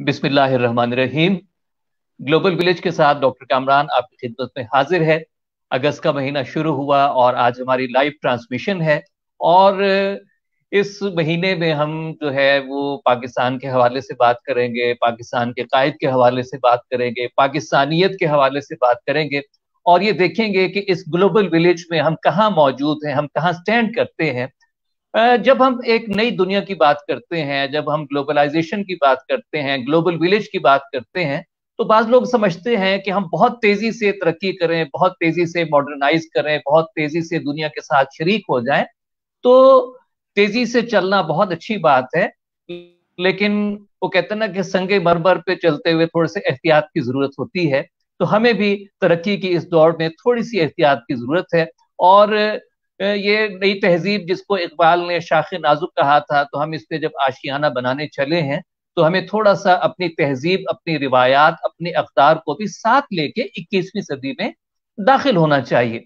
बिस्मिल्लाहिर्रहमानिर्रहीम। Global village के साथ डॉक्टर कामरान आपकी खिदमत में हाजिर है। अगस्त का महीना शुरू हुआ और आज हमारी लाइव ट्रांसमिशन है और इस महीने में हम जो है वो पाकिस्तान के हवाले से बात करेंगे, पाकिस्तान के कायद के हवाले से बात करेंगे, पाकिस्तानियत के हवाले से बात करेंगे और ये देखेंगे कि इस ग्लोबल विलेज में हम कहाँ मौजूद हैं, हम कहाँ स्टैंड करते हैं। जब हम एक नई दुनिया की बात करते हैं, जब हम ग्लोबलाइजेशन की बात करते हैं ग्लोबल विलेज की बात करते हैं तो बाज लोग समझते हैं कि हम बहुत तेज़ी से तरक्की करें, बहुत तेज़ी से मॉडर्नाइज करें, बहुत तेज़ी से दुनिया के साथ शरीक हो जाएँ तो तेज़ी से चलना बहुत अच्छी बात है, लेकिन वो कहते ना कि संगे मरमर पे चलते हुए थोड़े से एहतियात की ज़रूरत होती है तो हमें भी तरक्की की इस दौर में थोड़ी सी एहतियात की ज़रूरत है, और ये नई तहजीब जिसको इकबाल ने शाख नाजुक कहा था तो हम इस पे जब आशियाना बनाने चले हैं तो हमें थोड़ा सा अपनी तहजीब, अपनी रिवायात, अपने अख्तार को भी साथ लेके इक्कीसवीं सदी में दाखिल होना चाहिए।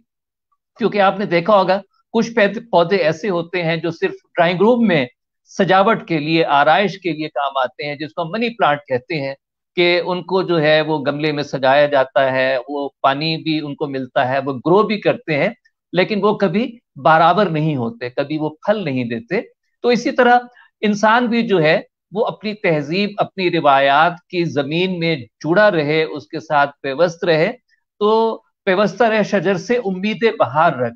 क्योंकि आपने देखा होगा, कुछ पौधे ऐसे होते हैं जो सिर्फ़ ड्राइंग रूम में सजावट के लिए, आरइश के लिए काम आते हैं, जिसको मनी प्लांट कहते हैं, कि उनको जो है वो गमले में सजाया जाता है, वो पानी भी उनको मिलता है, वो ग्रो भी करते हैं लेकिन वो कभी बराबर नहीं होते, कभी वो फल नहीं देते। तो इसी तरह इंसान भी जो है, वो अपनी तहजीब, अपनी रिवायात की ज़मीन में जुड़ा रहे, उसके साथ पेवस्त रहे तो पेवस्ता रहे शजर से उम्मीदें बाहर रख।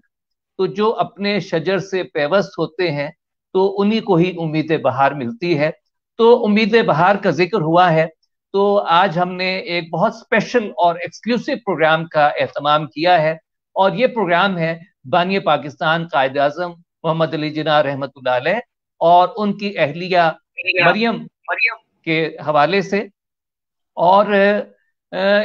तो जो अपने शजर से पेवस्त होते हैं तो उन्हीं को ही उम्मीद बहार मिलती है। तो उम्मीद बहार का ज़िक्र हुआ है तो आज हमने एक बहुत स्पेशल और एक्सक्लूसिव प्रोग्राम का एहतमाम किया है। और ये प्रोग्राम है बानी पाकिस्तान कायद आज़म मोहम्मद अली जिना रहमत और उनकी अहलिया मरियम मरियम। के हवाले से। और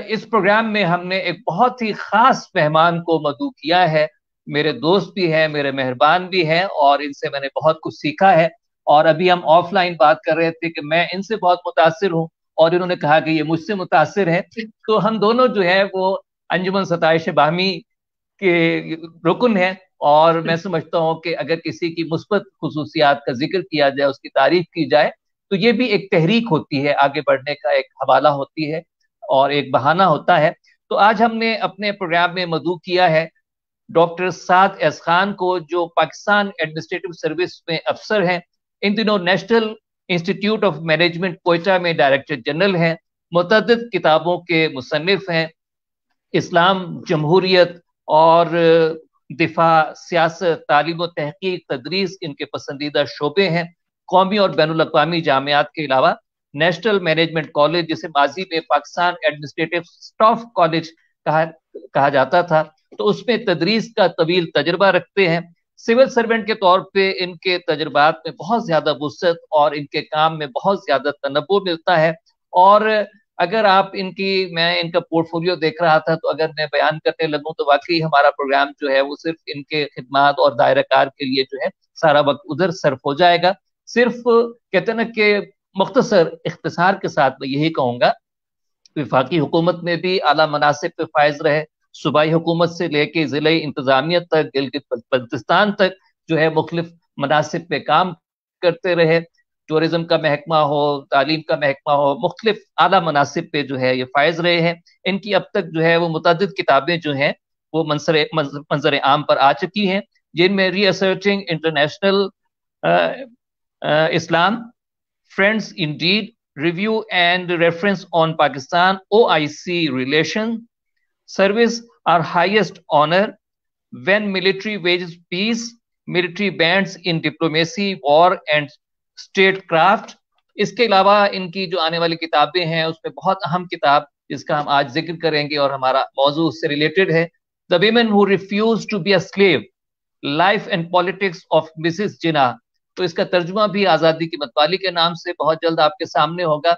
इस प्रोग्राम में हमने एक बहुत ही खास मेहमान को मदू किया है। मेरे दोस्त भी हैं मेरे मेहरबान भी हैं और इनसे मैंने बहुत कुछ सीखा है। और अभी हम ऑफलाइन बात कर रहे थे कि मैं इनसे बहुत मुतासर हूँ और इन्होंने कहा कि ये मुझसे मुतासर है। तो हम दोनों जो है वो अंजुमन सताइश बाहमी के रुकन है और मैं समझता हूँ कि अगर किसी की मुस्बत खसूसियात का ज़िक्र किया जाए उसकी तारीफ़ की जाए तो ये भी एक तहरीक होती है आगे बढ़ने का एक हवाला होती है और एक बहाना होता है। तो आज हमने अपने प्रोग्राम में मदू किया है डॉक्टर साद एस खान को जो पाकिस्तान एडमिनिस्ट्रेटिव सर्विस में अफसर हैं। इन दिनों national institute of management Quetta में डायरेक्टर जनरल हैं मुतद किताबों के मुसनफ हैं इस्लाम जमहूरियत और दिफा, सियासत, तालीम तहकीक, तदरीस इनके पसंदीदा शोबे हैं। कौमी और बैन अवी जामियात के अलावा नेशनल मैनेजमेंट कॉलेज, जिसे माजी में पाकिस्तान एडमिनिस्ट्रेटिव स्टाफ कॉलेज कहा कहा जाता था तो उसमें तदरीस का तवील तजर्बा रखते हैं। सिविल सर्वेंट के तौर पे इनके तजर्बात में बहुत ज़्यादा वसत और इनके काम में बहुत ज़्यादा तनबो मिलता है। और अगर आप इनकी, मैं इनका पोर्टफोलियो देख रहा था तो अगर मैं बयान करने लगूं तो वाकई हमारा प्रोग्राम जो है, वो सिर्फ़ इनके खिदमात और दायराकार के लिए जो है, सारा वक्त उधर सर्फ हो जाएगा। सिर्फ़ कहते ना कि मुख्तसर इख्तसार के साथ मैं यही कहूँगा, विफाकी हुकूमत में भी आला मनासिब पे फायज रहे, सूबाई हुकूमत से लेके ज़िले इंतजामिया तक, गिलगित बल्तिस्तान तक जो है, मुख्तलिफ़ मनासिब पे काम करते रहे टूरिज़्म का महकमा हो तालीम का महकमा हो मुख्तलिफ़ आला मनासिब पे जो है ये फायज रहे हैं। इनकी अब तक जो है वो मुतद किताबें जो हैं वो मंसर मंजर आम पर आ चुकी हैं जिनमें researching international Islam friends in deed review and reference on Pakistan O I C relation service R highest honour when military wages peace, military bands in diplomacy, war and statecraft इसके अलावा इनकी जो आने वाली किताबें हैं, उसमें बहुत अहम किताब जिसका हम आज ज़िक्र करेंगे और हमारा मौजू उससे रिलेटेड है। The women who refuse to be a slave life and politics of Mrs Jinnah तो इसका तर्जुमा भी आज़ादी की मतवाली के नाम से बहुत जल्द आपके सामने होगा।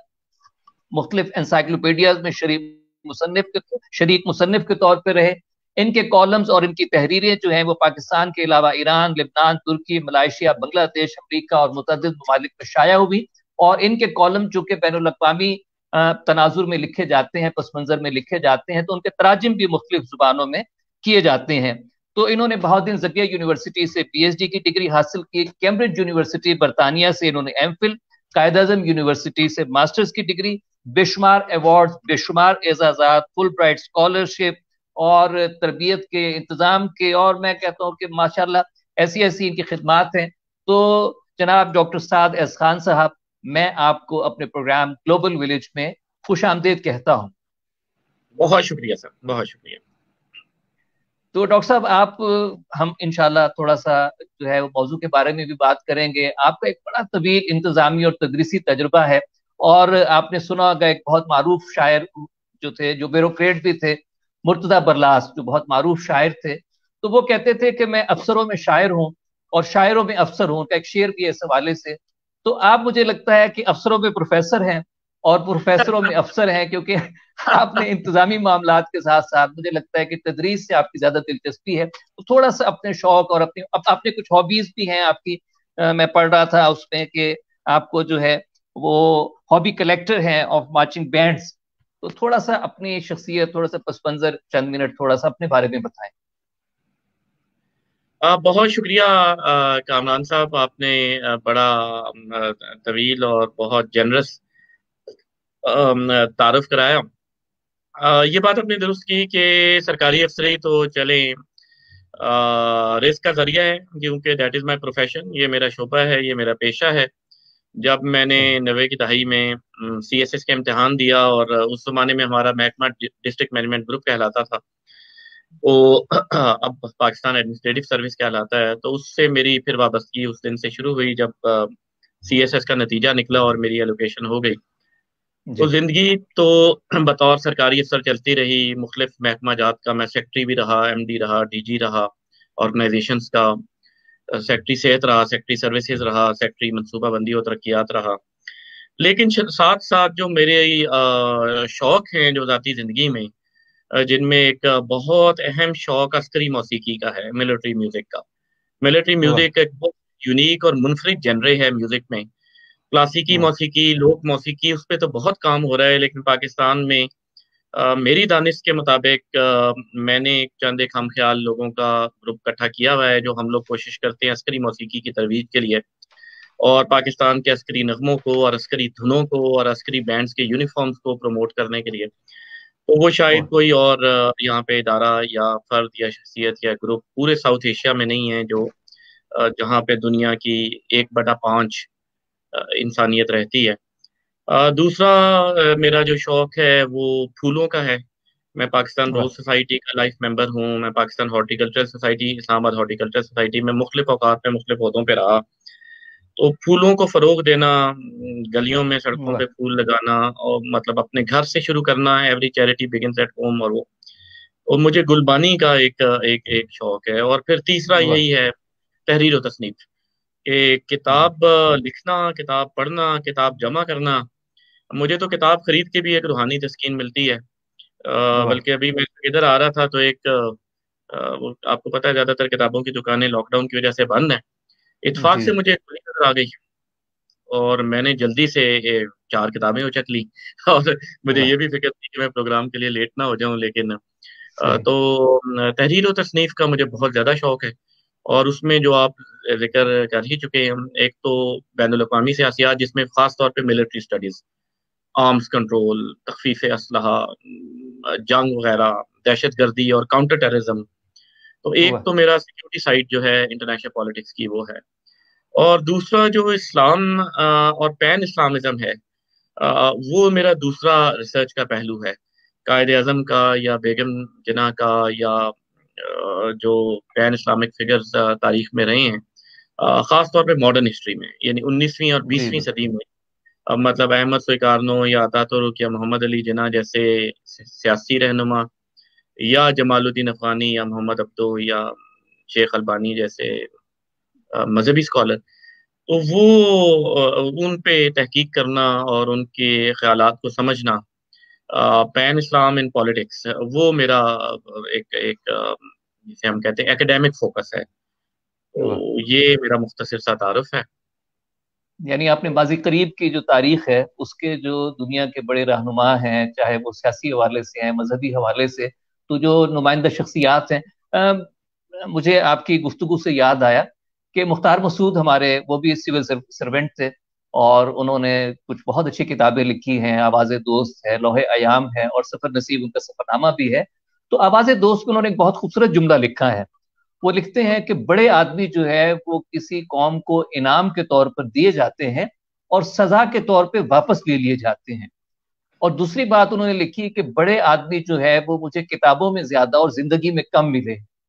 मुख्तलिफ़ एनसाइक्लोपीडियाज में शरीफ मुसनफ के, शरीक मुसनफ के तौर पर रहे। इनके कॉलम्स और इनकी तहरीरें जो हैं वो पाकिस्तान के अलावा ईरान, लिबनान, तुर्की, मलाइशिया, बांग्लादेश, अमरीका और मुतद ममालिक में शाया हुई और इनके कॉलम चूँकि बैन अवी तनाजुर में लिखे जाते हैं, पस मंजर में लिखे जाते हैं तो उनके तराजिम भी मुख्तलिफ़ जुबानों में किए जाते हैं। तो इन्होंने बहाउद्दीन जकिया यूनिवर्सिटी से पीएचडी की डिग्री हासिल की, कैम्ब्रिज यूनिवर्सिटी, बरतानिया से इन्होंने एम फिल कायद अजम यूनिवर्सिटी से मास्टर्स की डिग्री, बेशुमार अवार्ड बेशुमार एजाजात फुल ब्राइट स्कॉलरशिप और तरबियत के इंतज़ाम के और मैं कहता हूँ कि माशाल्लाह ऐसी ऐसी इनकी खिदमात हैं। तो जनाब डॉक्टर साद एस खान साहब मैं आपको अपने प्रोग्राम ग्लोबल विलेज में खुश आमदेद कहता हूँ। बहुत शुक्रिया सर बहुत शुक्रिया। तो डॉक्टर साहब आप हम इनशाला थोड़ा सा जो है वो मौजू के बारे में भी बात करेंगे। आपका एक बड़ा तवील इंतजामी और तदरीसी तजुर्बा है और आपने सुना होगा एक बहुत मारूफ शायर जो थे जो ब्यूरोक्रेट भी थे मुर्तदा बरलास जो बहुत मारूफ शायर थे तो वो कहते थे कि मैं अफसरों में शायर हूँ और शायरों में अफसर हूँ उनका एक शेर भी है इस हवाले से। तो आप मुझे लगता है कि अफसरों में प्रोफेसर हैं और प्रोफेसरों में अफसर हैं क्योंकि आपने इंतजामी मामला के साथ साथ मुझे लगता है कि तदरीस से आपकी ज़्यादा दिलचस्पी है। तो थोड़ा सा अपने शौक और अपने अब आपने कुछ हॉबीज भी हैं आपकी आ, मैं पढ़ रहा था उसमें कि आपको जो है वो हॉबी कलेक्टर हैं ऑफ़ मार्चिंग बैंड्स तो थोड़ा सा अपनी शख्सियत थोड़ा सा पस मंजर चंद मिनट थोड़ा सा अपने बारे में बताएँ। आ, बहुत शुक्रिया कामरान साहब आपने बड़ा तवील और बहुत जनरस तारफ कराया। आ, ये बात आपने दुरुस्त की कि सरकारी अफसरी तो चले रिस्क का ज़रिया है क्योंकि दैट इज़ माई प्रोफेशन ये मेरा शोबा है ये मेरा पेशा है। जब मैंने नबे की दहाई में सी एस एस का इम्तहान दिया और उस जमाने में हमारा महकमा डिस्ट्रिक्ट मैनेजमेंट ग्रुप कहलाता था। वो अब पाकिस्तान एडमिनिस्ट्रेटिव सर्विस कहलाता है। तो उससे मेरी फिर वाबस्तगी उस दिन से शुरू हुई जब सी एस एस का नतीजा निकला और मेरी एलोकेशन हो गई। तो ज़िंदगी तो बतौर सरकारी अफसर चलती रही। मुख्तलिफ़ महकमा जात का मैं सेक्रेटरी भी रहा एम डी रहा डी जी रहा ऑर्गेनाइजेशन का। सेक्रेटरी सेहत रहा सेक्रेटरी सर्विसेज़ रहा सेक्रेटरी मनसूबा बंदी और तरक्यात रहा। लेकिन साथ साथ जो मेरे शौक हैं जो ज़ाती ज़िंदगी में जिनमें एक बहुत अहम शौक अस्करी मौसीकी का है मिलिट्री म्यूज़िक का। मिलिट्री म्यूज़िक एक बहुत यूनिक और मुनफरद जनरे है म्यूज़िक में। क्लासिकी मौसीकी लोक मौसीकी उस पर तो बहुत काम हो रहा है लेकिन पाकिस्तान में मेरी दानिश के मुताबिक मैंने एक चंद एक हम ख्याल लोगों का ग्रुप इकट्ठा किया हुआ है जो हम लोग कोशिश करते हैं अस्करी मौसीकी की तरवीज के लिए। और पाकिस्तान के अस्करी नगमों को और अस्करी धुनों को और अस्करी बैंड्स के यूनिफॉर्म्स को प्रमोट करने के लिए। तो वो शायद कोई और यहाँ पे इदारा या फर्द या शख्सियत या ग्रुप पूरे साउथ एशिया में नहीं है जो जहाँ पे दुनिया की एक बटा पाँच इंसानियत रहती है। दूसरा मेरा जो शौक है वो फूलों का है। मैं पाकिस्तान रोज सोसाइटी का लाइफ मेंबर हूँ। मैं Pakistan horticulture society Islamabad horticulture society में मुख्तलिफ़ अवकात में मुख्तलिफ़ पौधों पर रहा। तो फूलों को फरोग देना गलियों में सड़कों पे फूल लगाना और मतलब अपने घर से शुरू करना है every charity begin at home और वो। और मुझे गुलबानी का एक एक एक शौक है। और फिर तीसरा यही है तहरीर तसनीफ कि किताब लिखना किताब पढ़ना किताब जमा करना मुझे तो किताब खरीद के भी एक रूहानी तस्कीन मिलती है। बल्कि अभी मैं इधर आ रहा था तो एक वो आपको पता है ज़्यादातर किताबों की दुकानें लॉकडाउन की वजह से बंद है। इतफाक से मुझे नज़र आ गई और मैंने जल्दी से चार किताबें उचक ली और मुझे ये भी फ़िक्र थी कि मैं प्रोग्राम के लिए लेट ना हो जाऊँ लेकिन तो तहरीर और तसनीफ का मुझे बहुत ज़्यादा शौक है और उसमें जो आप ज़िक्र कर ही चुके हैं एक तो बैन अवी सियासियात जिसमें खास तौर पे मिलिट्री स्टडीज़ आर्म्स कंट्रोल तखफीफ असलहा जंग वगैरह दहशत गर्दी और काउंटर टेररिज्म तो एक तो मेरा सिक्योरिटी साइड जो है इंटरनेशनल पॉलिटिक्स की वो है. और दूसरा जो इस्लाम और पैन इस्लामिज्म है वो मेरा दूसरा रिसर्च का पहलू है. कायद अजम का या बेगम जना का या जो पैन इस्लामिक फिगर्स तारीख में रहे हैं ख़ास तौर पे मॉडर्न हिस्ट्री में यानी 19वीं और 20वीं सदी में मतलब अहमद सुकारनो या अतातुर्क या मोहम्मद अली जना जैसे सियासी रहनुमा या जमालुद्दीन अफगानी या मोहम्मद अब्दो या शेख अलबानी जैसे मजहबी स्कॉलर तो वो उन पे तहकीक करना और उनके ख्याल को समझना पैन इस्लाम इन पॉलिटिक्स वो मेरा एक एक जिसे हम कहते हैं एकेडमिक फोकस है। तो ये मेरा मुख्तर सा तारफ़ है। यानी आपने माजी करीब की जो तारीख है, उसके जो दुनिया के बड़े रहनुमा हैं, चाहे वो सियासी हवाले से हैं, मजहबी हवाले से तो जो नुमाइंदा शख्सियात हैं मुझे आपकी गुफ्तु से याद आया कि मुख्तार मसूद हमारे, वो भी सिविल सर्वेंट थे, और उन्होंने कुछ बहुत अच्छी किताबें लिखी हैं, आवाज़ दोस्त है, लोहे आयाम है, और सफ़र नसीब उनका सफरनामा भी है। तो आवाज़ दोस्त में उन्होंने एक बहुत खूबसूरत जुमला लिखा है। वो लिखते हैं कि बड़े आदमी जो है वो किसी कौम को इनाम के तौर पर दिए जाते हैं और सजा के तौर पे वापस ले लिए जाते हैं। और दूसरी बात उन्होंने लिखी कि बड़े आदमी जो है वो मुझे किताबों में ज़्यादा और ज़िंदगी में कम मिले तो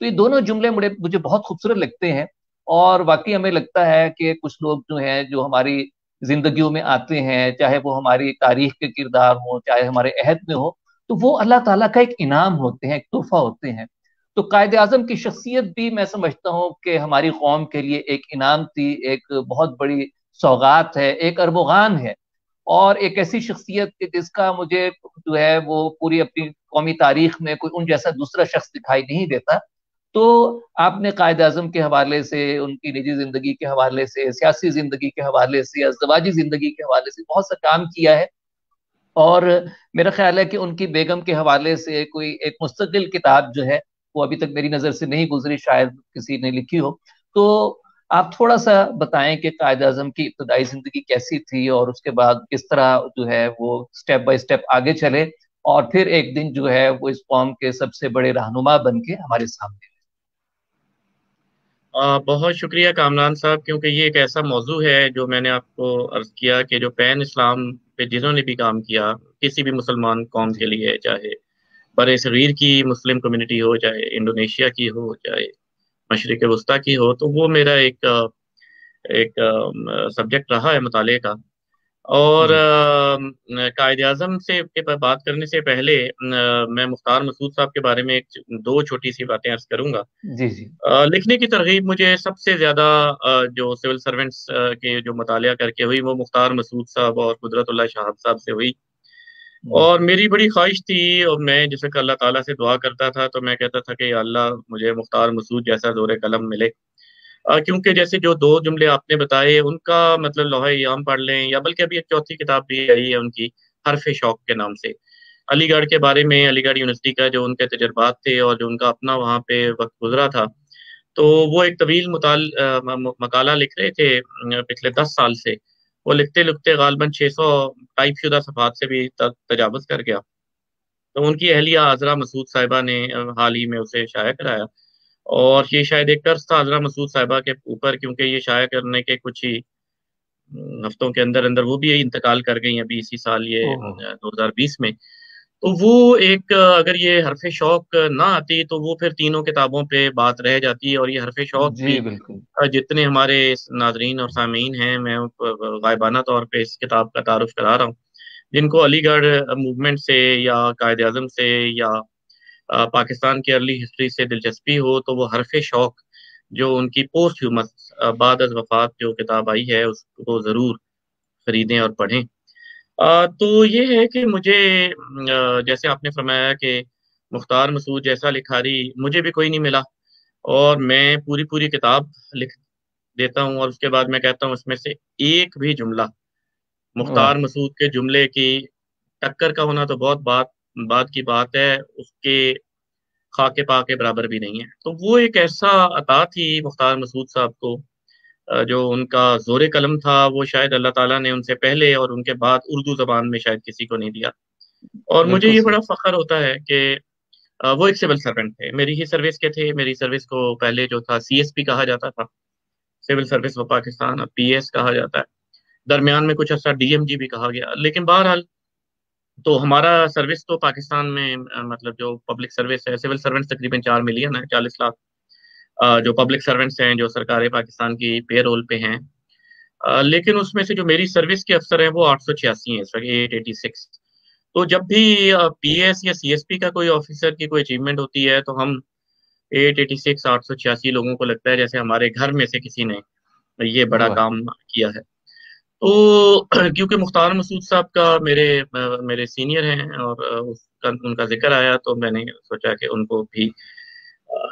ये दोनों जुमले मुझे मुझे बहुत खूबसूरत लगते हैं और वाकई हमें लगता है कि कुछ लोग जो हैं, जो हमारी जिंदगियों में आते हैं, चाहे वो हमारी तारीख के किरदार हो, चाहे हमारे अहद में हो तो वो अल्लाह ताला का एक इनाम होते हैं, एक तोहफा होते हैं। तो कायद आज़म की शख्सियत भी मैं समझता हूँ कि हमारी कौम के लिए एक इनाम थी, एक बहुत बड़ी सौगात है, एक अरबोगान है। और एक ऐसी शख्सियत जिसका मुझे जो है वो पूरी अपनी कौमी तारीख में कोई उन जैसा दूसरा शख्स दिखाई नहीं देता। तो आपने कायद अजम के हवाले से, उनकी निजी ज़िंदगी के हवाले से, सियासी ज़िंदगी के हवाले से अजदवाजी ज़िंदगी के हवाले से बहुत सा काम किया है। और मेरा ख्याल है कि उनकी बेगम के हवाले से कोई एक मुस्तकिल किताब जो है वो अभी तक मेरी नज़र से नहीं गुजरी शायद किसी ने लिखी हो। तो आप थोड़ा सा बताएँ कि कायद अजम की इब्तदाई ज़िंदगी कैसी थी और उसके बाद किस तरह जो है वो स्टेप बाय स्टेप आगे चले और फिर एक दिन जो है वो इस कौम के सबसे बड़े रहनुमा बन के हमारे सामने आ, बहुत शुक्रिया कामरान साहब क्योंकि ये एक ऐसा मौजू है जो मैंने आपको अर्ज़ किया कि जो पैन इस्लाम पे जिन्होंने भी काम किया किसी भी मुसलमान कौम के लिए चाहे बर सगीर की मुस्लिम कम्युनिटी हो चाहे इंडोनेशिया की हो चाहे मशरक वस्ती की हो तो वो मेरा एक एक सब्जेक्ट रहा है मताले का। और कायद अजम से के बात करने से पहले आ, मैं मुख्तार मसूद साहब के बारे में एक दो छोटी सी बातें अर्ज़ करूँगा। जी जी। आ, लिखने की तरगीब मुझे सबसे ज़्यादा जो सिविल सर्वेंट्स के जो मताल करके हुई वो मुख्तार मसूद साहब और कुदरतुल्ला शाहब साहब से हुई। और मेरी बड़ी ख्वाहिश थी, और मैं जैसे कि अल्लाह ताला से दुआ करता था तो मैं कहता था कि अल्लाह, मुझे मुख्तार मसूद जैसा ज़ोर कलम मिले। क्योंकि जैसे जो दो जुमले आपने बताए, उनका मतलब लोहा याम पढ़ लें, या बल्कि अभी एक चौथी किताब भी आई है उनकी, हरफ शौक के नाम से। अलीगढ़ के बारे में, अलीगढ़ यूनिवर्सिटी का जो उनके तजर्बात थे, और जो उनका अपना वहाँ पे वक्त गुजरा था तो वो एक तवील मकाला लिख रहे थे पिछले दस साल से। वो लिखते लिखते गालबन 600 टाइप शुदा सफात से भी तजावज कर गया। तो उनकी अहलिया आजरा मसूद साहिबा ने हाल ही में उसे शाया कराया। और ये शायद एक कर्ज था आजरा मसूद साहिबा के ऊपर क्योंकि ये शाया करने के कुछ ही हफ्तों के अंदर अंदर वो भी इंतकाल कर गई अभी इसी साल ये 2020 में। तो वो एक अगर ये हरफ शौक ना आती तो वो फिर तीनों किताबों पे बात रह जाती है और ये हरफ शौक भी जितने हमारे नाजरीन और सामीन हैं मैं गायबाना तौर पे इस किताब का तारुफ करा रहा हूँ। जिनको अलीगढ़ मूवमेंट से या कायद अजम से या पाकिस्तान की अर्ली हिस्ट्री से दिलचस्पी हो तो वो हरफ शौक जो उनकी पोस्ट ह्यूमस बाद वफात जो किताब आई है उसको ज़रूर खरीदें और पढ़ें। तो ये है कि मुझे जैसे आपने फरमाया कि मुख्तार मसूद जैसा लिखारी मुझे भी कोई नहीं मिला और मैं पूरी पूरी किताब लिख देता हूँ और उसके बाद मैं कहता हूँ उसमें से एक भी जुमला मुख्तार मसूद के जुमले की टक्कर का होना तो बहुत बात बात की बात है उसके खाके पा के बराबर भी नहीं है। तो वो एक ऐसा अता थी मुख्तार मसूद साहब को जो उनका ज़ोर कलम था वो शायद अल्लाह ताला ने उनसे पहले और उनके बाद उर्दू जबान में शायद किसी को नहीं दिया। और मुझे ये बड़ा फख्र होता है कि वो एक सिविल सर्वेंट थे। मेरी ही सर्विस के थे। मेरी सर्विस को पहले जो था सीएसपी कहा जाता था। सिविल सर्विस ऑफ़ पाकिस्तान अब पी कहा जाता है। दरमियान में कुछ अर्सा डी भी कहा गया। लेकिन बहरहाल तो हमारा सर्विस तो पाकिस्तान में मतलब जो पब्लिक सर्विस है सिविल सर्वेंट तकरीबन चार मिलियन है चालीस लाख। जो पब्लिक सर्वेंट्स हैं जो सरकार पाकिस्तान की पे रोल पे हैं। लेकिन उसमें से जो मेरी सर्विस के अफसर हैं वो आठ सौ छियासी है एट एटी सिक्स तो जब भी पीएस या सीएसपी का कोई ऑफिसर की कोई अचीवमेंट होती है तो हम एट एटी सिक्स आठ सौ छियासी लोगों को लगता है जैसे हमारे घर में से किसी ने ये बड़ा काम किया है। तो क्योंकि मुख्तार मसूद साहब का मेरे मेरे सीनियर हैं और उसका उनका ज़िक्र आया तो मैंने सोचा कि उनको भी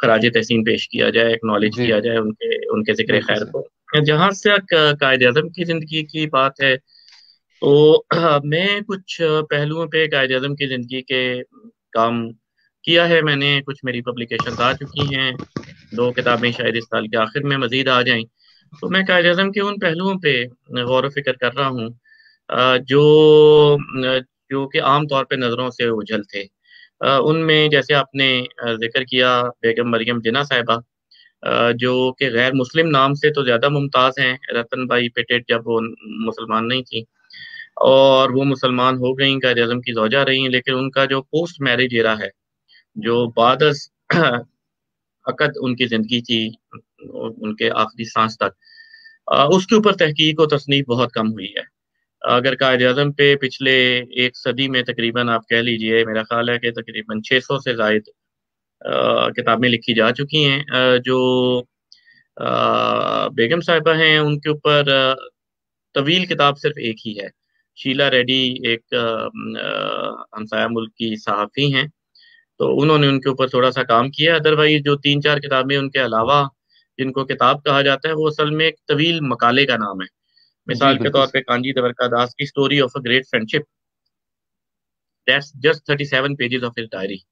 खराज तहसीन पेश किया जाए एक्नॉलेज किया जाए उनके उनके ज़िक्र खैर को। जहाँ से कायद अजम की ज़िंदगी की बात है तो मैं कुछ पहलुओं पे कायद अजम की ज़िंदगी के काम किया है। मैंने कुछ मेरी पब्लिकेशन आ चुकी हैं। दो किताबें शायद इस साल के आखिर में मजीद आ जाएँ। तो मैं कायद अजम के उन पहलुओं पे गौर फ़िक्र कर रहा हूँ जो जो कि आम तौर पे नज़रों से उछल थे। उनमें जैसे आपने ज़िक्र किया बेगम मरियम जिना साहिबा जो कि गैर मुस्लिम नाम से तो ज़्यादा मुमताज़ हैं, रतन भाई पेटेट जब वो मुसलमान नहीं थी। और वो मुसलमान हो गई, गैर अजम की जौजा रही लेकिन उनका जो पोस्ट मैरिज एरा है, जो बाद अकद उनकी ज़िंदगी थी, उनके आखिरी सांस तक उसके ऊपर तहकीक और तसनीफ बहुत कम हुई है। अगर कायद अजम पे पिछले एक सदी में तकरीबन आप कह लीजिए मेरा ख्याल है कि तकरीबन 600 से जायद किताबें लिखी जा चुकी हैं। जो आ, बेगम साहिबा हैं उनके ऊपर तवील किताब सिर्फ़ एक ही है। शीला रेड्डी एक हमसाया मुल्क की सहाफ़ी हैं। तो उन्होंने उनके ऊपर थोड़ा सा काम किया। अदरवाइज़ जो तीन चार किताबें उनके अलावा जिनको किताब कहा जाता है वो असल में एक तवील मकाले का नाम है। मिसाल के तौर पे कांजी दवरका दास की story of a great friendship that's just thirty seven pages of his diary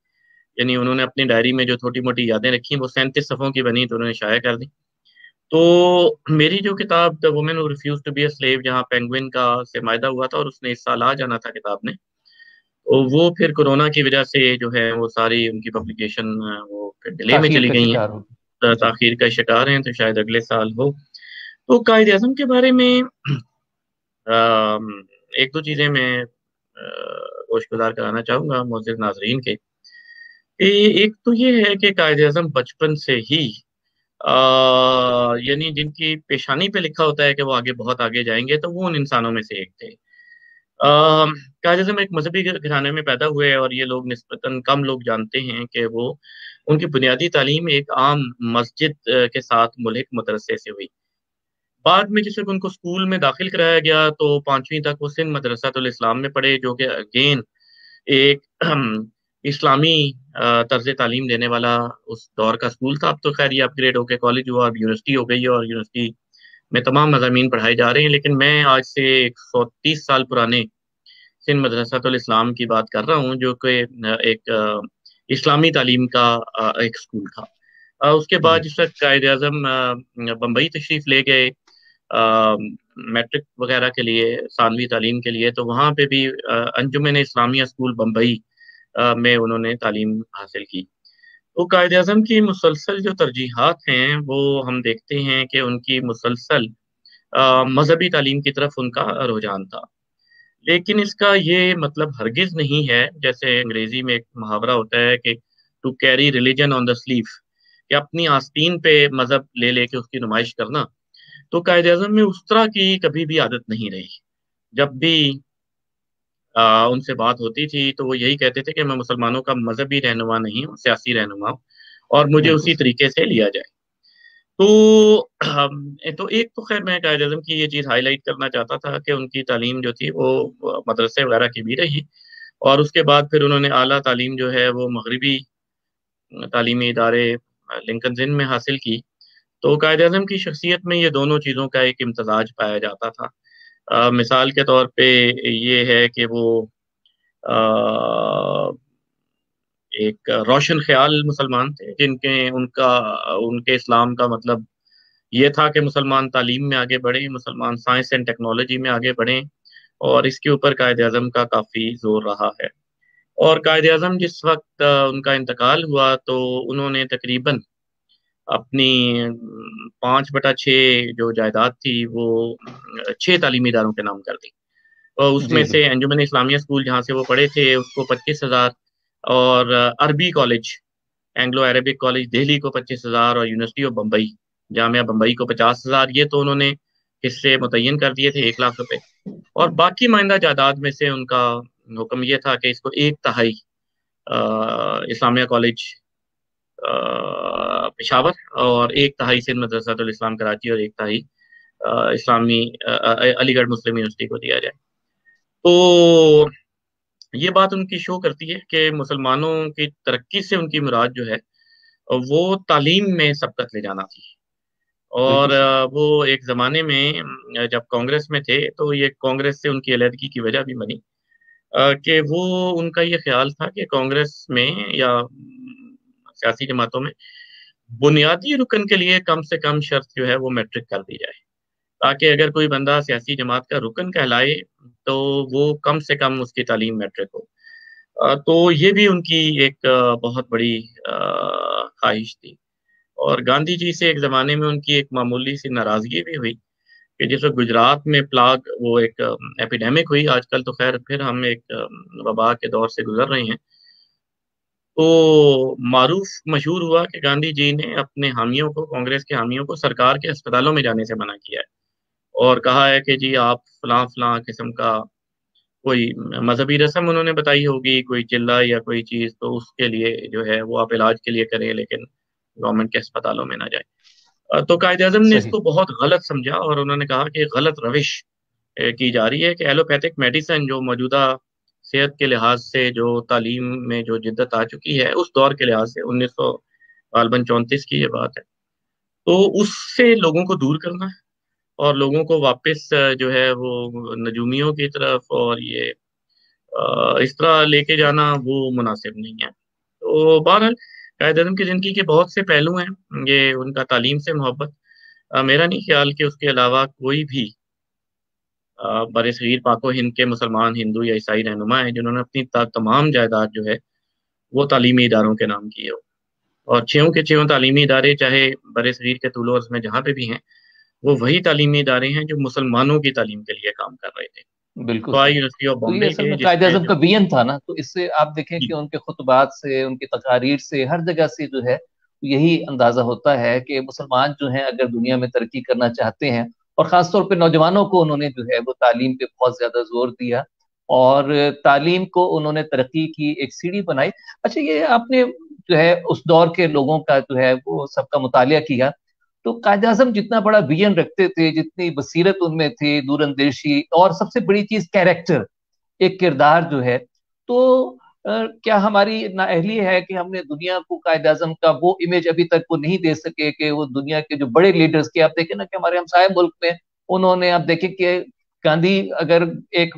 यानी उन्होंने अपनी डायरी में जो छोटी मोटी यादें रखी वो सैंतीस सफ़ों की बनी तो उन्होंने शाया कर दी। तो मेरी जो किताब the women who refuse to be a slave जहाँ पेंगुइन का से मायदा हुआ था और उसने इस साल आ जाना था किताब ने तो वो फिर कोरोना की वजह से जो है वो सारी उनकी पब्लिकेशन वो फिर डिले में चली गई है। ताखिर का शिकार हैं तो शायद अगले साल हो। तो कायद अजम के बारे में एक दो चीज़ें मैं गोशगुजार कराना चाहूँगा मोजिद नाजरीन के। एक तो ये है कि कायद अजम बचपन से ही यानी जिनकी पेशानी पे लिखा होता है कि वो आगे, बहुत आगे जाएँगे तो वो उन इंसानों में से एक थे। कायद अजम एक मजहबी घराने में पैदा हुए और ये लोग नस्बता कम लोग जानते हैं कि वो, उनकी बुनियादी तालीम एक आम मस्जिद के साथ मुल्क मदरसे से हुई। बाद में जिसे उनको स्कूल में दाखिल कराया गया तो पांचवी तक वो सिंध मदरसा इस्लाम में पढ़े जो कि अगेन एक इस्लामी तर्ज तालीम देने वाला उस दौर का स्कूल था। अब तो खैर ये अपग्रेड होकर कॉलेज हुआ अब यूनिवर्सिटी हो गई है और यूनिवर्सिटी में तमाम मजामी पढ़ाए जा रहे हैं। लेकिन मैं आज से एक सौ तीस साल पुराने सिंध मदरसा इस्लाम की बात कर रहा हूँ जो कि एक इस्लामी तालीम का एक स्कूल था। उसके बाद जिस वक्त कायद अजम बम्बई तशरीफ़ ले गए मैट्रिक वगैरह के लिए, सानवी तालीम के लिए तो वहाँ पे भी अंजुमन इस्लामिया स्कूल बम्बई में उन्होंने तालीम हासिल की। तो कायद अजम की मुसलसल जो तरजीहत हैं, वो हम देखते हैं कि उनकी मुसलसल मजहबी तालीम की तरफ़ उनका रुझान था। लेकिन इसका ये मतलब हरगिज नहीं है। जैसे अंग्रेज़ी में एक मुहावरा होता है कि to carry religion on the sleeve कि अपनी आस्तीन पे मज़हब ले लेके उसकी नुमाइश करना। तो कायद अजम में उस तरह की कभी भी आदत नहीं रही। जब भी आ, उनसे बात होती थी तो वो यही कहते थे कि मैं मुसलमानों का मजहबी रहनुमा नहीं हूँ सियासी रहनुमा हूँ और मुझे उसी तरीके से लिया जाए। तो तो एक तो खैर मैं कायद अजम की ये चीज़ हाईलाइट करना चाहता था कि उनकी तालीम जो थी वो मदरसे वगैरह की भी रही और उसके बाद फिर उन्होंने आला तालीम जो है वो मगरबी तालीमी इदारे लिंकन जिन में हासिल की तो कायद अजम की शख्सियत में ये दोनों चीज़ों का एक इम्तजाज पाया जाता था। आ, मिसाल के तौर पे ये है कि वो आ, एक रोशन ख्याल मुसलमान थे जिनके उनका उनके इस्लाम का मतलब ये था कि मुसलमान तालीम में आगे बढ़े मुसलमान साइंस एंड टेक्नोलॉजी में आगे बढ़े और इसके ऊपर कायद अजम का काफ़ी ज़ोर रहा है। और कायद अजम जिस वक्त उनका इंतकाल हुआ तो उन्होंने तकरीबन अपनी पाँच बटा छः जो जायदाद थी वो छह तालीमी इदारों के नाम कर दी। और उसमें से अंजुमन इस्लामिया स्कूल जहाँ से वो पढ़े थे उसको पच्चीस हज़ार और अरबी college Anglo Arabic college Delhi को पच्चीस हज़ार और यूनिवर्सिटी ऑफ़ बम्बई जामिया बम्बई को पचास हज़ार ये तो उन्होंने हिस्से मुतन कर दिए थे एक लाख रुपए। और बाकी माइंदा जायदाद में से उनका हुक्म यह था कि इसको एक तहाई इस्लामिया कॉलेज पिशावर और एक तहाई सिंध मदरसा इस्लाम कराची और एक तहाई इस्लामी अलीगढ़ मुस्लिम यूनिवर्सिटी को दिया जाए। तो ये बात उनकी शो करती है कि मुसलमानों की तरक्की से उनकी मुराद जो है वो तालीम में सबकत ले जाना थी। और वो एक ज़माने में जब कांग्रेस में थे तो ये कांग्रेस से उनकी अलहदगी की वजह भी बनी कि वो उनका ये ख्याल था कि कांग्रेस में या सियासी जमातों में बुनियादी रुकन के लिए कम से कम शर्त जो है वो मैट्रिक कर दी जाए। ताकि अगर कोई बंदा सियासी जमात का रुकन कहलाए तो वो कम से कम उसकी तालीम मैट्रिक हो। तो ये भी उनकी एक बहुत बड़ी ख्वाहिश थी। और गांधी जी से एक ज़माने में उनकी एक मामूली सी नाराज़गी भी हुई कि जिस वक्त गुजरात में प्लाग वो एक एपिडेमिक हुई, आजकल तो खैर फिर हम एक वबा के दौर से गुजर रहे हैं। तो मारूफ मशहूर हुआ कि गांधी जी ने अपने हामियों को कांग्रेस के हामियों को सरकार के अस्पतालों में जाने से मना किया है। और कहा है कि जी आप फलां फलां किस्म का कोई मजहबी रस्म उन्होंने बताई होगी कोई चिल्ला या कोई चीज़ तो उसके लिए जो है वो आप इलाज के लिए करें लेकिन गवर्नमेंट के अस्पतालों में ना जाए। तो कायद अजम ने इसको बहुत गलत समझा और उन्होंने कहा कि गलत रविश की जा रही है कि एलोपैथिक मेडिसिन जो मौजूदा सेहत के लिहाज से जो तालीम में जो जिद्दत आ चुकी है, उस दौर के लिहाज से उन्नीस सौ गालबन चौंतीस की ये बात है। तो उससे लोगों को दूर करना है और लोगों को वापस जो है वो नजूमियों की तरफ़ और ये इस तरह लेके जाना वो मुनासिब नहीं है। तो बहरहाल, कायद अजम की ज़िंदगी के बहुत से पहलू हैं, ये उनका तालीम से मोहब्बत। मेरा नहीं ख्याल कि उसके अलावा कोई भी बर सगीर पाको हिंद के मुसलमान हिंदू या ईसाई रहनुमा हैं जिन्होंने अपनी तमाम जायदाद जो है वो तालीमी इदारों के नाम की हो। और छयों के छयों तालीमी इदारे चाहे बर सगीर के तुलो में जहाँ पे भी हैं वो वही तालीमी इदारे हैं जो मुसलमानों की तालीम के लिए काम कर रहे थे। बिल्कुल तो यूनिवर्सिटी ऑफ़ बॉम्बे कायद का बीएन था ना तो इससे आप देखें कि उनके खुतबात से उनकी तकारीर से हर जगह से जो है यही अंदाज़ा होता है कि मुसलमान जो हैं अगर दुनिया में तरक्की करना चाहते हैं और ख़ासतौर पर नौजवानों को उन्होंने जो है वो तालीम पे बहुत ज़्यादा ज़ोर दिया और तालीम को उन्होंने तरक्की की एक सीढ़ी बनाई। अच्छा ये आपने जो है उस दौर के लोगों का जो है वो सबका मुताल किया। तो कायद अजम जितना बड़ा विजन रखते थे, जितनी बसीरत उनमें थी, दूरंदेशी और सबसे बड़ी चीज़ कैरेक्टर एक किरदार जो है तो क्या हमारी नाअहली है कि हमने दुनिया को कायद अजम का वो इमेज अभी तक वो नहीं दे सके कि वो दुनिया के जो बड़े लीडर्स के, आप देखें ना कि हमारे हमसाय मुल्क में उन्होंने, आप देखें कि गांधी अगर एक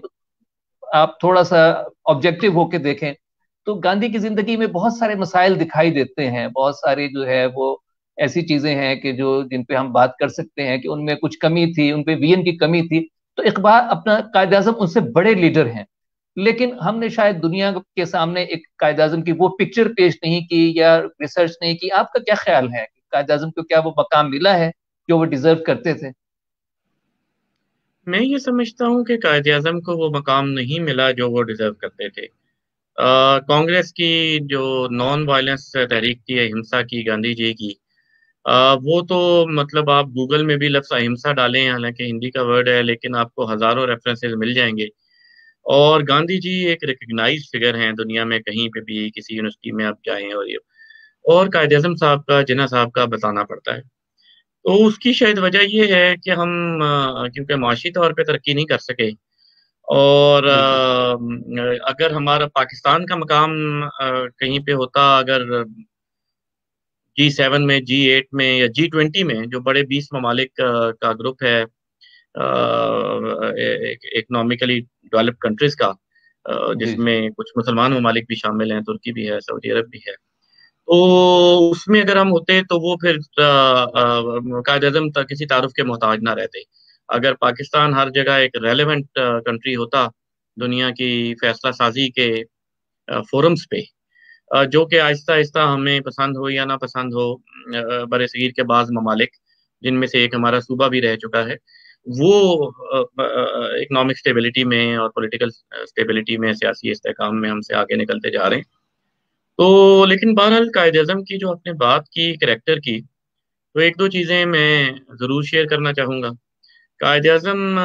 आप थोड़ा सा ऑब्जेक्टिव होके देखें तो गांधी की ज़िंदगी में बहुत सारे मसाइल दिखाई देते हैं, बहुत सारे जो है वो ऐसी चीज़ें हैं कि जो जिन पे हम बात कर सकते हैं कि उनमें कुछ कमी थी उनपे वीएन की कमी थी तो इकबाल अपना कायद अजम उनसे बड़े लीडर हैं। लेकिन हमने शायद दुनिया के सामने एक कायद अजम की वो पिक्चर पेश नहीं की या रिसर्च नहीं की। आपका क्या ख्याल है कायद अजम को क्या वो मकाम मिला है जो वो डिजर्व करते थे? मैं ये समझता हूँ कि कायद अजम को वो मकाम नहीं मिला जो वो डिजर्व करते थे। कांग्रेस की जो नॉन वायलेंस तहरीक थी अहिंसा की गांधी जी की आ, वो तो मतलब आप गूगल में भी लफ्स अहिंसा डालें हालाँकि हिंदी का वर्ड है लेकिन आपको हज़ारों रेफरेंसेस मिल जाएँगे। और गांधी जी एक रिकग्नाइज फिगर हैं, दुनिया में कहीं पे भी, किसी यूनिवर्सिटी में आप जाएँ और ये, और कायद अजम साहब का जिना साहब का बताना पड़ता है। तो उसकी शायद वजह ये है कि हम क्योंकि माशी तौर पे तरक्की नहीं कर सके, और अगर हमारा पाकिस्तान का मकाम कहीं पे होता, अगर जी सेवन में जी एट में या जी ट्वेंटी में, जो बड़े बीस ममालिक का ग्रुप है इकोनॉमिकली डेवलप्ड कंट्रीज़ का जिसमें कुछ मुसलमान ममालिक भी शामिल हैं तुर्की भी है सऊदी अरब भी है। तो उसमें अगर हम होते तो वो फिर कायद अजम तक किसी तारुफ के मोहताज ना रहते। अगर पाकिस्तान हर जगह एक रेलिवेंट कंट्री होता दुनिया की फैसला साजी के फोरम्स पे जो कि आहिस्ता आहिस्ता हमें पसंद हो या ना पसंद हो बर सगीर के बाद ममालिक जिनमें से एक हमारा सूबा भी रह चुका है वो इकोनॉमिक स्टेबिलिटी में और पॉलिटिकल स्टेबिलिटी में, सियासी इसकाम में हमसे आगे निकलते जा रहे हैं। तो लेकिन बहरहाल कायद अजम की जो आपने बात की करेक्टर की तो एक दो चीज़ें मैं ज़रूर शेयर करना चाहूँगा। कायद अजम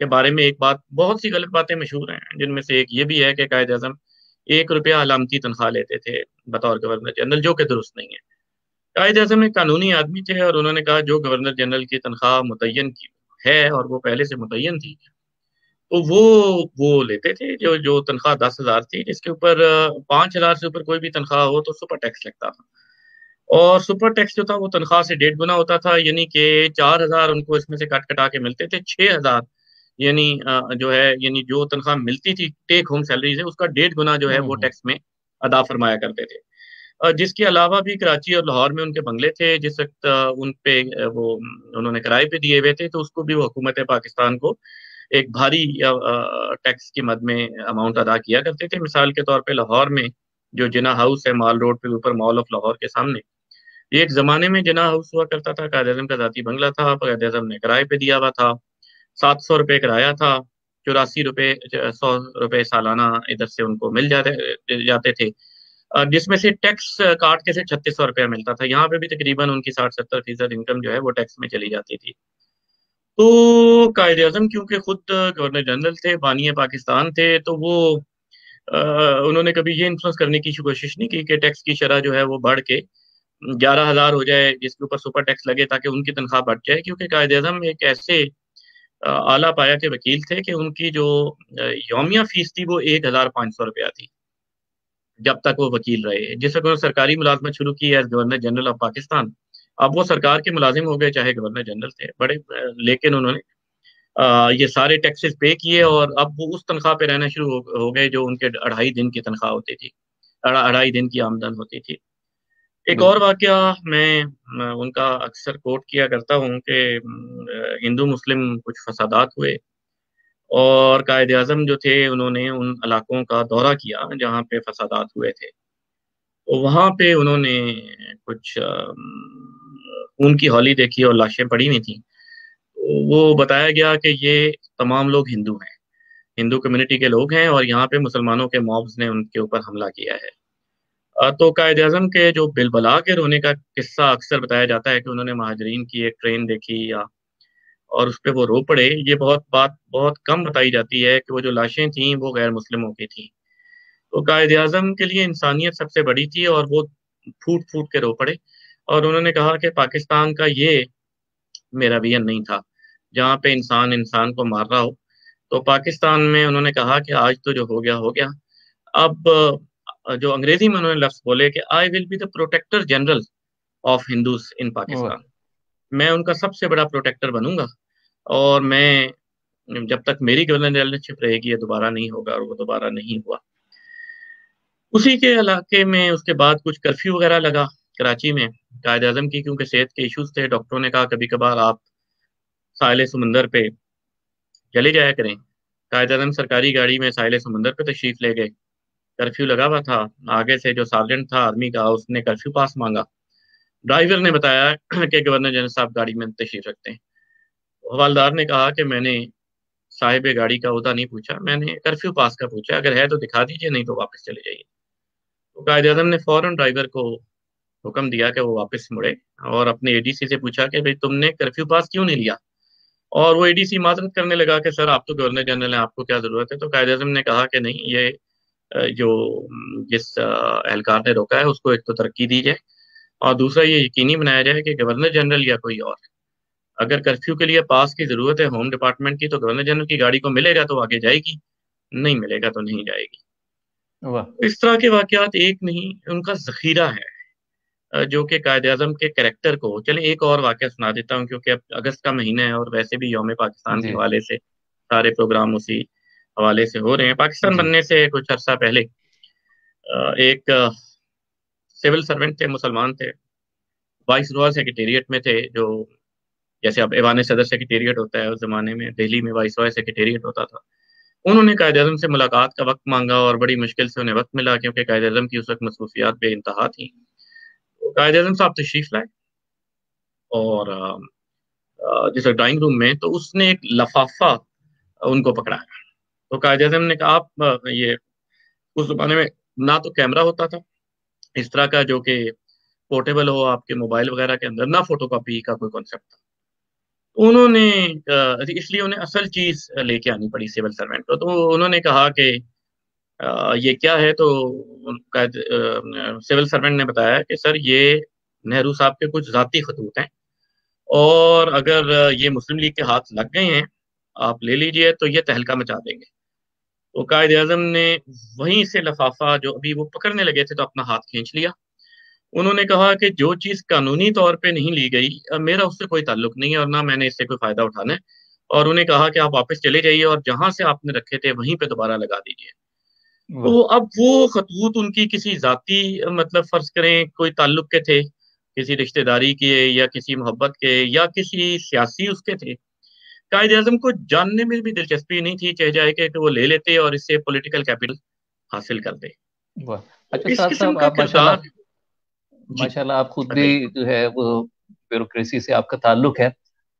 के बारे में एक बात, बहुत सी गलत बातें मशहूर हैं, जिनमें से एक ये भी है कि कायद अजम एक रुपया अलामती तनख्वाह लेते थे, बतौर गवर्नर जनरल, जो कि दुरुस्त नहीं है। कायद अजम एक कानूनी आदमी थे और उन्होंने कहा जो गवर्नर जनरल की तनख्वाह मुतन की है और वो पहले से मुतन थी तो वो वो लेते थे जो जो तनख्वाह दस हज़ार थी जिसके ऊपर पाँच हज़ार से ऊपर कोई भी तनख्वाह हो तो सुपर टैक्स लगता था और सुपर टैक्स जो था वो तनख्वाह से डेढ़ गुना होता था यानी कि चार हज़ार उनको इसमें से कट कटा के मिलते थे छह हज़ार यानी जो है यानी जो तनख्वाह मिलती थी टेक होम सैलरी से उसका डेढ़ गुना जो है वो टैक्स हम्म। में अदा फरमाया करते थे जिसके अलावा भी कराची और लाहौर में उनके बंगले थे, जिस वक्त उन पे वो, उन्होंने किराए पे दिए हुए थे तो उसको भी वो हुकूमत पाकिस्तान को एक भारी टैक्स की मद में अमाउंट अदा किया करते थे। मिसाल के तौर पे लाहौर में जो जिना हाउस है माल रोड पे ऊपर मॉल ऑफ़ लाहौर के सामने, ये एक जमाने में जिना हाउस हुआ करता था। कायद अजम का जाती बंगला था, कायद अजम ने किराए पे दिया हुआ था, सात सौ रुपये किराया था, चौरासी रुपये सौ रुपये सालाना इधर से उनको मिल जाते जाते थे। जिसमें से टैक्स काट के से छत्तीस सौ रुपया मिलता था। यहाँ पे भी तकरीबन उनकी साठ सत्तर फ़ीसद इनकम जो है वो टैक्स में चली जाती थी। तो कायद अजम क्योंकि खुद गवर्नर जनरल थे बानी पाकिस्तान थे तो वो आ, उन्होंने कभी ये इन्फ्लुएंस करने की कोशिश नहीं की कि टैक्स की शरह जो है वो बढ़ के ग्यारह हज़ार हो जाए जिसके ऊपर सुपर टैक्स लगे ताकि उनकी तनख्वाह बढ़ जाए। क्योंकि कायद अजम एक ऐसे आला पाया के वकील थे कि उनकी जो योमिया फ़ीस थी वो एक हज़ार पाँच सौ रुपया थी। जब तक वो वकील रहे। जिस वक्त उन्होंने सरकारी मुलाजमत शुरू की as governor general of Pakistan अब वो सरकार के मुलाजिम हो गए चाहे गवर्नर जनरल थे बड़े लेकिन उन्होंने ये सारे टैक्सेस पे किए और अब वो उस तनख्वाह पे रहना शुरू हो, हो गए जो उनके अढ़ाई दिन की तनख्वाह होती थी अढ़ाई दिन की आमदन होती थी। एक और वाक्य मैं उनका अक्सर कोट किया करता हूँ कि हिंदू मुस्लिम कुछ फसादात हुए। और कायद अजम जो थे, उन्होंने उन इलाकों का दौरा किया जहाँ पे फसादात हुए थे। तो वहाँ पे उन्होंने कुछ खून की हौली देखी और लाशें पड़ी हुई थी। तो वो बताया गया कि ये तमाम लोग हिंदू हैं। हिंदू कम्युनिटी के लोग हैं और यहाँ पे मुसलमानों के मॉब्स ने उनके ऊपर हमला किया है। तो कायद अजम के जो बिलबला के रोने का किस्सा अक्सर बताया जाता है कि उन्होंने महाजरीन की एक ट्रेन देखी या और उस पर वो रो पड़े। ये बहुत बात बहुत कम बताई जाती है कि वो जो लाशें थी वो गैर मुस्लिमों की थी। तो कायद अजम के लिए इंसानियत सबसे बड़ी थी और वो फूट फूट के रो पड़े। और उन्होंने कहा कि पाकिस्तान का ये मेरा विजन नहीं था। जहाँ पे इंसान इंसान को मार रहा हो। तो पाकिस्तान में उन्होंने कहा कि आज तो जो हो गया हो गया। अब जो अंग्रेज़ी में उन्होंने लफ्ज बोले कि I will be the protector general of Hindus in Pakistan मैं उनका सबसे बड़ा प्रोटेक्टर बनूँगा। और मैं, जब तक मेरी गवर्नर जनरलशिप रहेगी, ये दोबारा नहीं होगा और वो दोबारा नहीं हुआ। उसी के इलाके में उसके बाद कुछ कर्फ्यू वगैरह लगा कराची में, कायद अजम की, क्योंकि सेहत के इश्यूज़ थे डॉक्टरों ने कहा कभी कभार आप साहिल समंदर पे चले जाया करें। कायद अजम सरकारी गाड़ी में साहिल समंदर पे तशरीफ़ ले गए। कर्फ्यू लगा हुआ था। आगे से जो सार्जेंट था आर्मी का, उसने कर्फ्यू पास मांगा। ड्राइवर ने बताया कि गवर्नर जनरल साहब गाड़ी में तशरीफ़ रखते हैं। हवालदार ने कहा कि मैंने साहिब गाड़ी का उदा नहीं पूछा, मैंने कर्फ्यू पास का पूछा, अगर है तो दिखा दीजिए, नहीं तो वापस चले जाइए। तो कायद अजम ने फ़ौरन ड्राइवर को हुक्म दिया कि वो वापस मुड़े और अपने एडीसी से पूछा कि भाई तुमने कर्फ्यू पास क्यों नहीं लिया? और वो एडीसी माजरत करने लगा कि, सर, आप तो गवर्नर जनरल हैं, आपको क्या ज़रूरत है? तो कायद अजम ने कहा कि, नहीं, ये, जो, जिस एहलकार ने रोका है, उसको एक तो तरक्की दी जाए और दूसरा ये यकीनी बनाया जाए कि गवर्नर जनरल या कोई और। अगर कर्फ्यू के लिए पास की ज़रूरत है होम डिपार्टमेंट की तो गवर्नर जनरल की गाड़ी को मिलेगा तो आगे जाएगी नहीं मिलेगा तो नहीं जाएगी। इस तरह के वाकत एक नहीं उनका जखीरा है जो कि कायद अजम के करेक्टर को। चले एक और वाक्य सुना देता हूँ क्योंकि अब अगस्त का महीना है और वैसे भी योम पाकिस्तान के हवाले से सारे प्रोग्राम उसी हवाले से हो रहे हैं। पाकिस्तान बनने से कुछ अर्सा पहले एक सिविल सर्वेंट थे, मुसलमान थे। वाइस रॉयल सेक्रेटेरिएट में थे, जो जैसे अब ऐवान सदर सेक्रेटेरिएट होता है, उस जमाने में दिल्ली में वाइस रॉय सेक्रेटेरिएट होता था। उन्होंने कायद अजम से मुलाकात का वक्त मांगा और बड़ी मुश्किल से उन्हें वक्त मिला, क्योंकि कायद अजम की उस वक्त मसरूफियात बे इंतहा थी। तो कायद अजम साहब तशरीफ़ लाए और जिस ड्राइंग रूम में तो उसने एक लफाफा उनको पकड़ाया तो कायद अजम ने कहा, आप ये, उस जमाने में ना तो कैमरा होता था इस तरह का जो कि पोर्टेबल हो आपके मोबाइल वगैरह के अंदर, ना फ़ोटो कापी का कोई कॉन्सेप्ट था। उन्होंने इसलिए उन्हें असल चीज़ लेके आनी पड़ी सिविल सर्वेंट को। तो उन्होंने कहा कि ये क्या है? तो सिविल सर्वेंट ने बताया कि, सर, ये नेहरू साहब के कुछ जाती खतूत हैं। और अगर ये मुस्लिम लीग के हाथ लग गए हैं, आप ले लीजिए तो ये तहलका मचा देंगे। तो कायद अजम ने वहीं से लफाफा जो अभी वो पकड़ने लगे थे तो अपना हाथ खींच लिया। उन्होंने कहा कि जो चीज़ कानूनी तौर पे नहीं ली गई मेरा उससे कोई ताल्लुक नहीं है और ना मैंने इससे कोई फ़ायदा उठाना है। और उन्हें कहा कि आप वापस चले जाइए और जहाँ से आपने रखे थे वहीं पे दोबारा लगा दीजिए। तो अब वो खतूत उनकी किसी जाती मतलब फ़र्ज़ करें कोई ताल्लुक के थे किसी रिश्तेदारी के या किसी मोहब्बत के या किसी सियासी उसके थे। कायद अजम को जानने में भी दिलचस्पी नहीं थी चाहे जाए कि वो ले लेते और इससे पॉलिटिकल कैपिटल हासिल कर दे। अच्छा इस किस्म का माशाल्लाह आप खुद भी जो है वो ब्यूरोक्रेसी से आपका ताल्लुक है।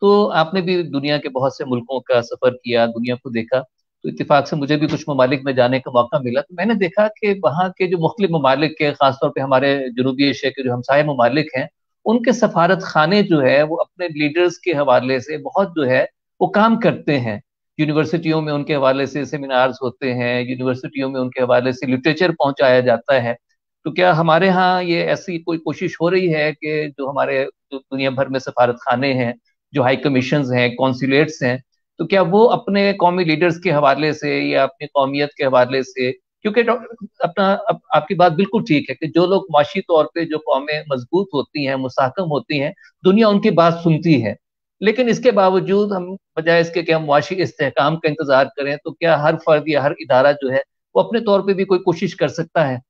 तो आपने भी दुनिया के बहुत से मुल्कों का सफ़र किया दुनिया को देखा। तो इतफाक से मुझे भी कुछ ममालिक में जाने का मौका मिला। तो मैंने देखा कि वहाँ के जो मुख्तलिफ़ ममालिक के खासतौर पर हमारे जनूबी एशिया के जो हमसाय ममालिक हैं उनके सफारत खाने जो है वो अपने लीडर्स के हवाले से बहुत जो है वो काम करते हैं। यूनिवर्सिटियों में उनके हवाले से सेमिनार्स होते हैं, यूनिवर्सिटियों में उनके हवाले से लिटरेचर पहुँचाया जाता है। तो क्या हमारे यहाँ ये ऐसी कोई कोशिश हो रही है कि जो हमारे जो दुनिया भर में सफारत खाने हैं, जो हाई कमीशन हैं कॉन्सुलेट्स हैं तो क्या वो अपने कौमी लीडर्स के हवाले से या अपनी कौमियत के हवाले से, क्योंकि अपना अब आपकी बात बिल्कुल ठीक है कि जो लोग माशी तौर पे जो कौमें मज़बूत होती हैं मुसाकम होती हैं, दुनिया उनकी बात सुनती है। लेकिन इसके बावजूद हम, बजाय इसके कि हम मुआशी इसकाम का इंतज़ार करें तो क्या हर फर्द या हर इदारा जो है, वो अपने तौर पे भी कोई कोशिश कर सकता है?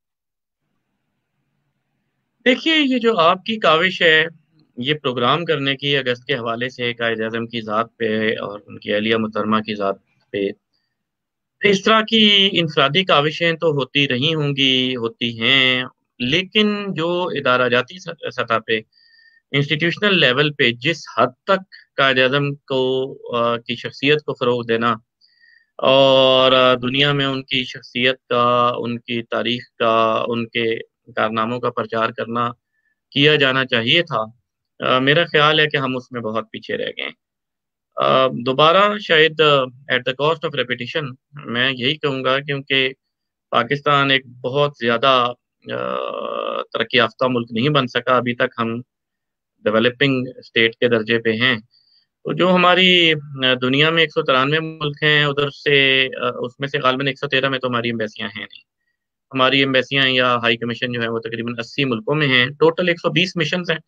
देखिए, ये जो आपकी काविश है, ये प्रोग्राम करने की अगस्त के हवाले से कायद अजम की ज़ात पे और उनकी अलिया मुतरमा की ज़ात पे। इस तरह की इंफरादी काविशें तो होती रही होंगी, होती हैं, लेकिन जो इदारा जाती सतह पे इंस्टीट्यूशनल लेवल पे जिस हद तक कायद अजम को आ, की शख्सियत को फ़रोग देना और दुनिया में उनकी शख्सियत का उनकी तारीख का उनके कारनामों का प्रचार करना किया जाना चाहिए था आ, मेरा ख्याल है कि हम उसमें बहुत पीछे रह गए दोबारा शायद at the cost of repetition मैं यही कहूँगा क्योंकि पाकिस्तान एक बहुत ज़्यादा तरक्की याफ्ता मुल्क नहीं बन सका। अभी तक हम डेवलपिंग स्टेट के दर्जे पे हैं। तो जो हमारी दुनिया में एक सौ तिरानवे मुल्क हैं, उधर से उसमें से गालबन एक सौ तेरह में तो हमारी एम्बेसियाँ हैं नहीं। हमारी एम्बेसियाँ या हाई कमीशन जो है, वो तकरीबन अस्सी मुल्कों में हैं। टोटल एक सौ बीस मिशन हैं,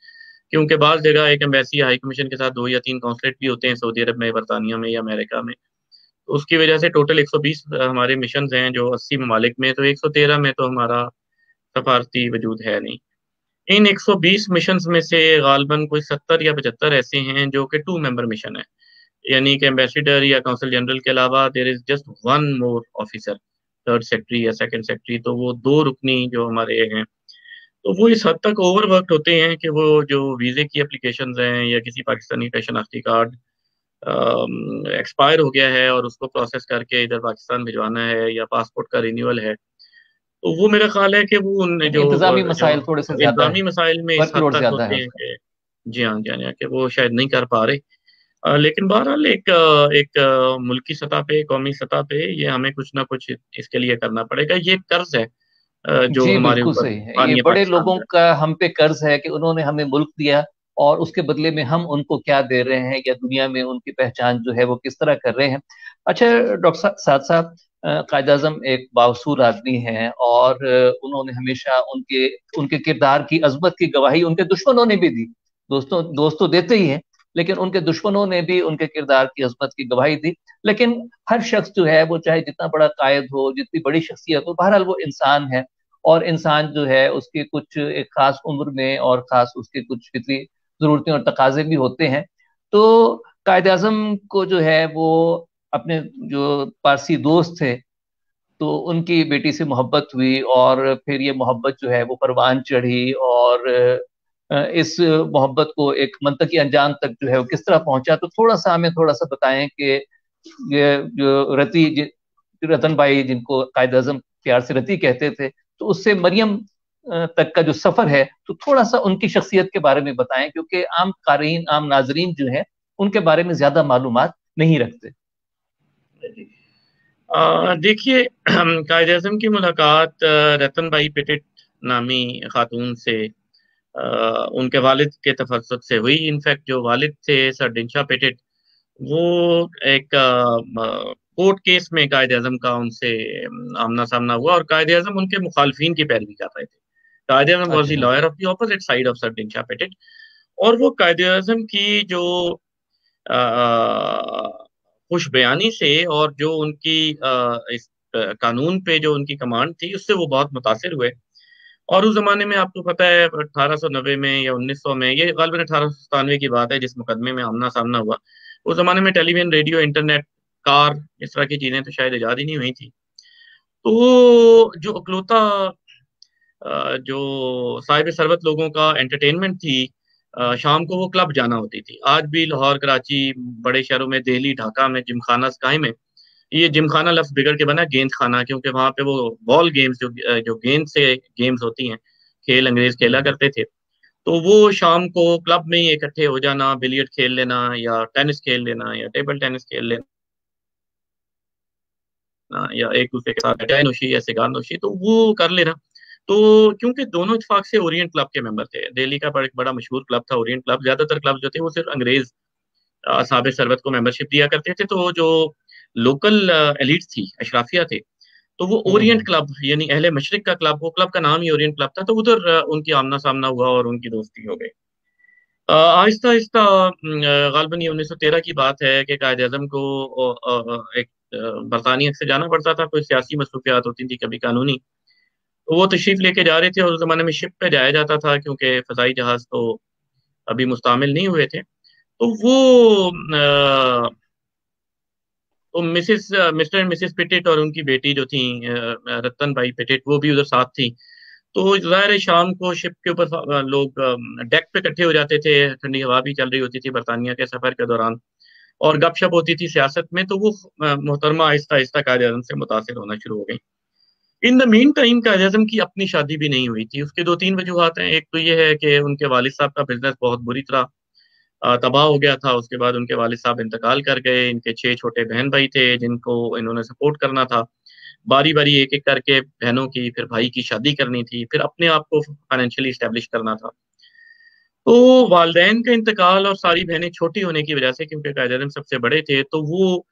क्योंकि बाज़ जगह एक एम्बेसी हाई कमीशन के साथ दो या तीन कौंसलेट भी होते हैं, सऊदी अरब में, बरतानिया में या अमेरिका में। तो उसकी वजह से टोटल 120 हमारे मिशन हैं जो 80 ममालिक में तो 113 में तो हमारा सफारती वजूद है नहीं। इन 120 मिशन में से गालबन कोई 70 या 75 ऐसे हैं जो कि टू मेंबर मिशन है। यानी कि एम्बेसडर या काउंसिल जनरल के अलावा there is just one more officer third secretary या सेकंड सेक्रेटरी तो वो दो रुकनी जो हमारे हैं। तो वो इस हद तक ओवरवर्क होते हैं कि वो जो वीज़े की एप्लीकेशन हैं या किसी पाकिस्तानी का शनाख्ती कार्ड एक्सपायर हो गया है और उसको प्रोसेस करके इधर पाकिस्तान भिजवाना है या पासपोर्ट का रिन्यूअल है। तो वो मेरा ख्याल है कि वो जो इंतजामी मसाइल थोड़े से इंतजामी मसाइल में इस हद तक होते हैं। कि जी हाँ जी हाँ कि वो शायद नहीं कर पा रहे। आ, लेकिन बहरहाल एक एक मुल्की सतह पे कौमी सतह पे ये हमें कुछ ना कुछ इसके लिए करना पड़ेगा। ये कर्ज है जो हमारे है। ये बड़े लोगों का हम पे कर्ज है कि उन्होंने हमें मुल्क दिया और उसके बदले में हम उनको क्या दे रहे हैं या दुनिया में उनकी पहचान जो है वो किस तरह कर रहे हैं? अच्छा डॉक्टर साहब साहब कायद अजम एक बावसूर आदमी है और उन्होंने हमेशा उनके उनके किरदार की, अजमत की गवाही उनके दुश्मनों ने भी दी। दोस्तों दोस्तों देते ही हैं, लेकिन उनके दुश्मनों ने भी उनके किरदार की, अजमत की गवाही दी। लेकिन हर शख्स जो है वो चाहे जितना बड़ा कायद हो, जितनी बड़ी शख्सियत हो, बहरहाल वो इंसान है। और इंसान जो है उसके कुछ एक खास उम्र में और खास उसके कुछ फितरी जरूरतें और तकाजे भी होते हैं। तो कायद अजम को जो है वो अपने जो पारसी दोस्त थे तो उनकी बेटी से मोहब्बत हुई और फिर ये मोहब्बत जो है वो परवान चढ़ी और इस मोहब्बत को एक मंतकी अंजाम तक जो है वो किस तरह पहुँचा तो थोड़ा सा हमें थोड़ा सा बताएँ कि ये जो रती रतन भाई जिनको कायद अजम प्यार से रती कहते थे तो उससे मरियम तक का जो सफ़र है तो थोड़ा सा उनकी शख्सियत के बारे में बताएँ क्योंकि आम कारीन आम नाजरीन जो है उनके बारे में ज़्यादा मालूम नहीं रखते। देखिए कायद अजम की मुलाकात रतन भाई पिटिट नामी खातून से आ, उनके वालिद के तफसत से हुई। इनफैक्ट जो वालिद थे सर डिंशा पेटेट वो एक कोर्ट केस में कायद अजम का उनसे आमना सामना हुआ और कायद अजम उनके मुखालफी की पैरवी कर रहे थे। Quaid Azam was lawyer of the opposite side of Sir Dinshaw Petit और वो कायद अजम की जो खुश बयानी से और जो उनकी आ, इस कानून पे जो उनकी कमांड थी उससे वो बहुत मुतासर हुए। और उस जमाने में आपको पता है 1890 में या 1900 में ये गालबन अठारह की बात है जिस मुकदमे में आमना सामना हुआ। उस जमाने में टेलीविज़न रेडियो इंटरनेट कार इस तरह की चीज़ें तो शायद ईजाद ही नहीं हुई थी। तो जो अकलौता जो साहिब सरबत लोगों का एंटरटेनमेंट थी शाम को वो क्लब जाना होती थी। आज भी लाहौर कराची बड़े शहरों में दिल्ली ढाका में जिमखाना स्काई में ये जिमखाना लफ्ज बिगड़ के बना गेंद खाना क्योंकि वहाँ पे वो बॉल गेम्स जो जो गेंद से गेम्स होती हैं खेल अंग्रेज़ खेला करते थे। तो वो शाम को क्लब में ही इकट्ठे हो जाना बिलियर्ड खेल लेना या टेनिस खेल लेना या टेबल टेनिस खेल लेना या एक दूसरे के साथ नोशी या सिगार नोशी तो वो कर लेना। तो क्योंकि दोनों इतफाक से ओरिएंट क्लब के मेंबर थे दिल्ली का बड़ा बड़ा मशहूर क्लब था ओरिएंट क्लब ज़्यादातर क्लब जो थे वो सिर्फ़ अंग्रेज़ साहब सरबत को मेंबरशिप दिया करते थे तो जो लोकल एलिट थी अशराफिया थे तो वो ओरिएंट क्लब यानी अहले मशरक का क्लब वो क्लब का नाम ही ओरिएंट क्लब था तो उधर उनकी आमना सामना हुआ और उनकी दोस्ती हो गई। आहिस्ता आहिस्ता गालबन ये उन्नीस सौ तेरह की बात है कि कायद अजम को एक बरतानिया से जाना पड़ता था कोई सियासी मसरूफियात होती थी कभी कानूनी। तो वो तशरीफ़ लेके जा रहे थे और उस जमाने में शिप पे जाया जाता था क्योंकि फ़जाई जहाज़ तो अभी मुस्तमिल नहीं हुए थे। तो वो तो Mrs, Mr and Mrs Petit और उनकी बेटी जो थी रतन भाई पिटेट, वो भी उधर साथ थी। तो ज़ाहिर शाम को शिप के ऊपर लोग डेक पे इकट्ठे हो जाते थे, ठंडी हवा भी चल रही होती थी बरतानिया के सफ़र के दौरान। और गपशप होती थी सियासत में तो वो मोहतरमा आहिस्ता आहिस्ता कायद से मुतासर होना शुरू हो गई। In the meantime Quaid Azam की अपनी शादी भी नहीं हुई थी। उसके दो तीन वजूहत हैं। एक तो ये है कि उनके वालिद साहब का बिज़नेस बहुत बुरी तरह तबाह हो गया था। उसके बाद उनके वालिद साहब इंतकाल कर गए। इनके छह छोटे बहन भाई थे जिनको इन्होंने सपोर्ट करना था। बारी बारी एक एक करके बहनों की, फिर भाई की शादी करनी थी। फिर अपने आप को फाइनेंशियली स्टेब्लिश करना था। तो वालदेन का इंतकाल और सारी बहनें छोटी होने की वजह से, क्योंकि कायद सबसे बड़े थे तो वो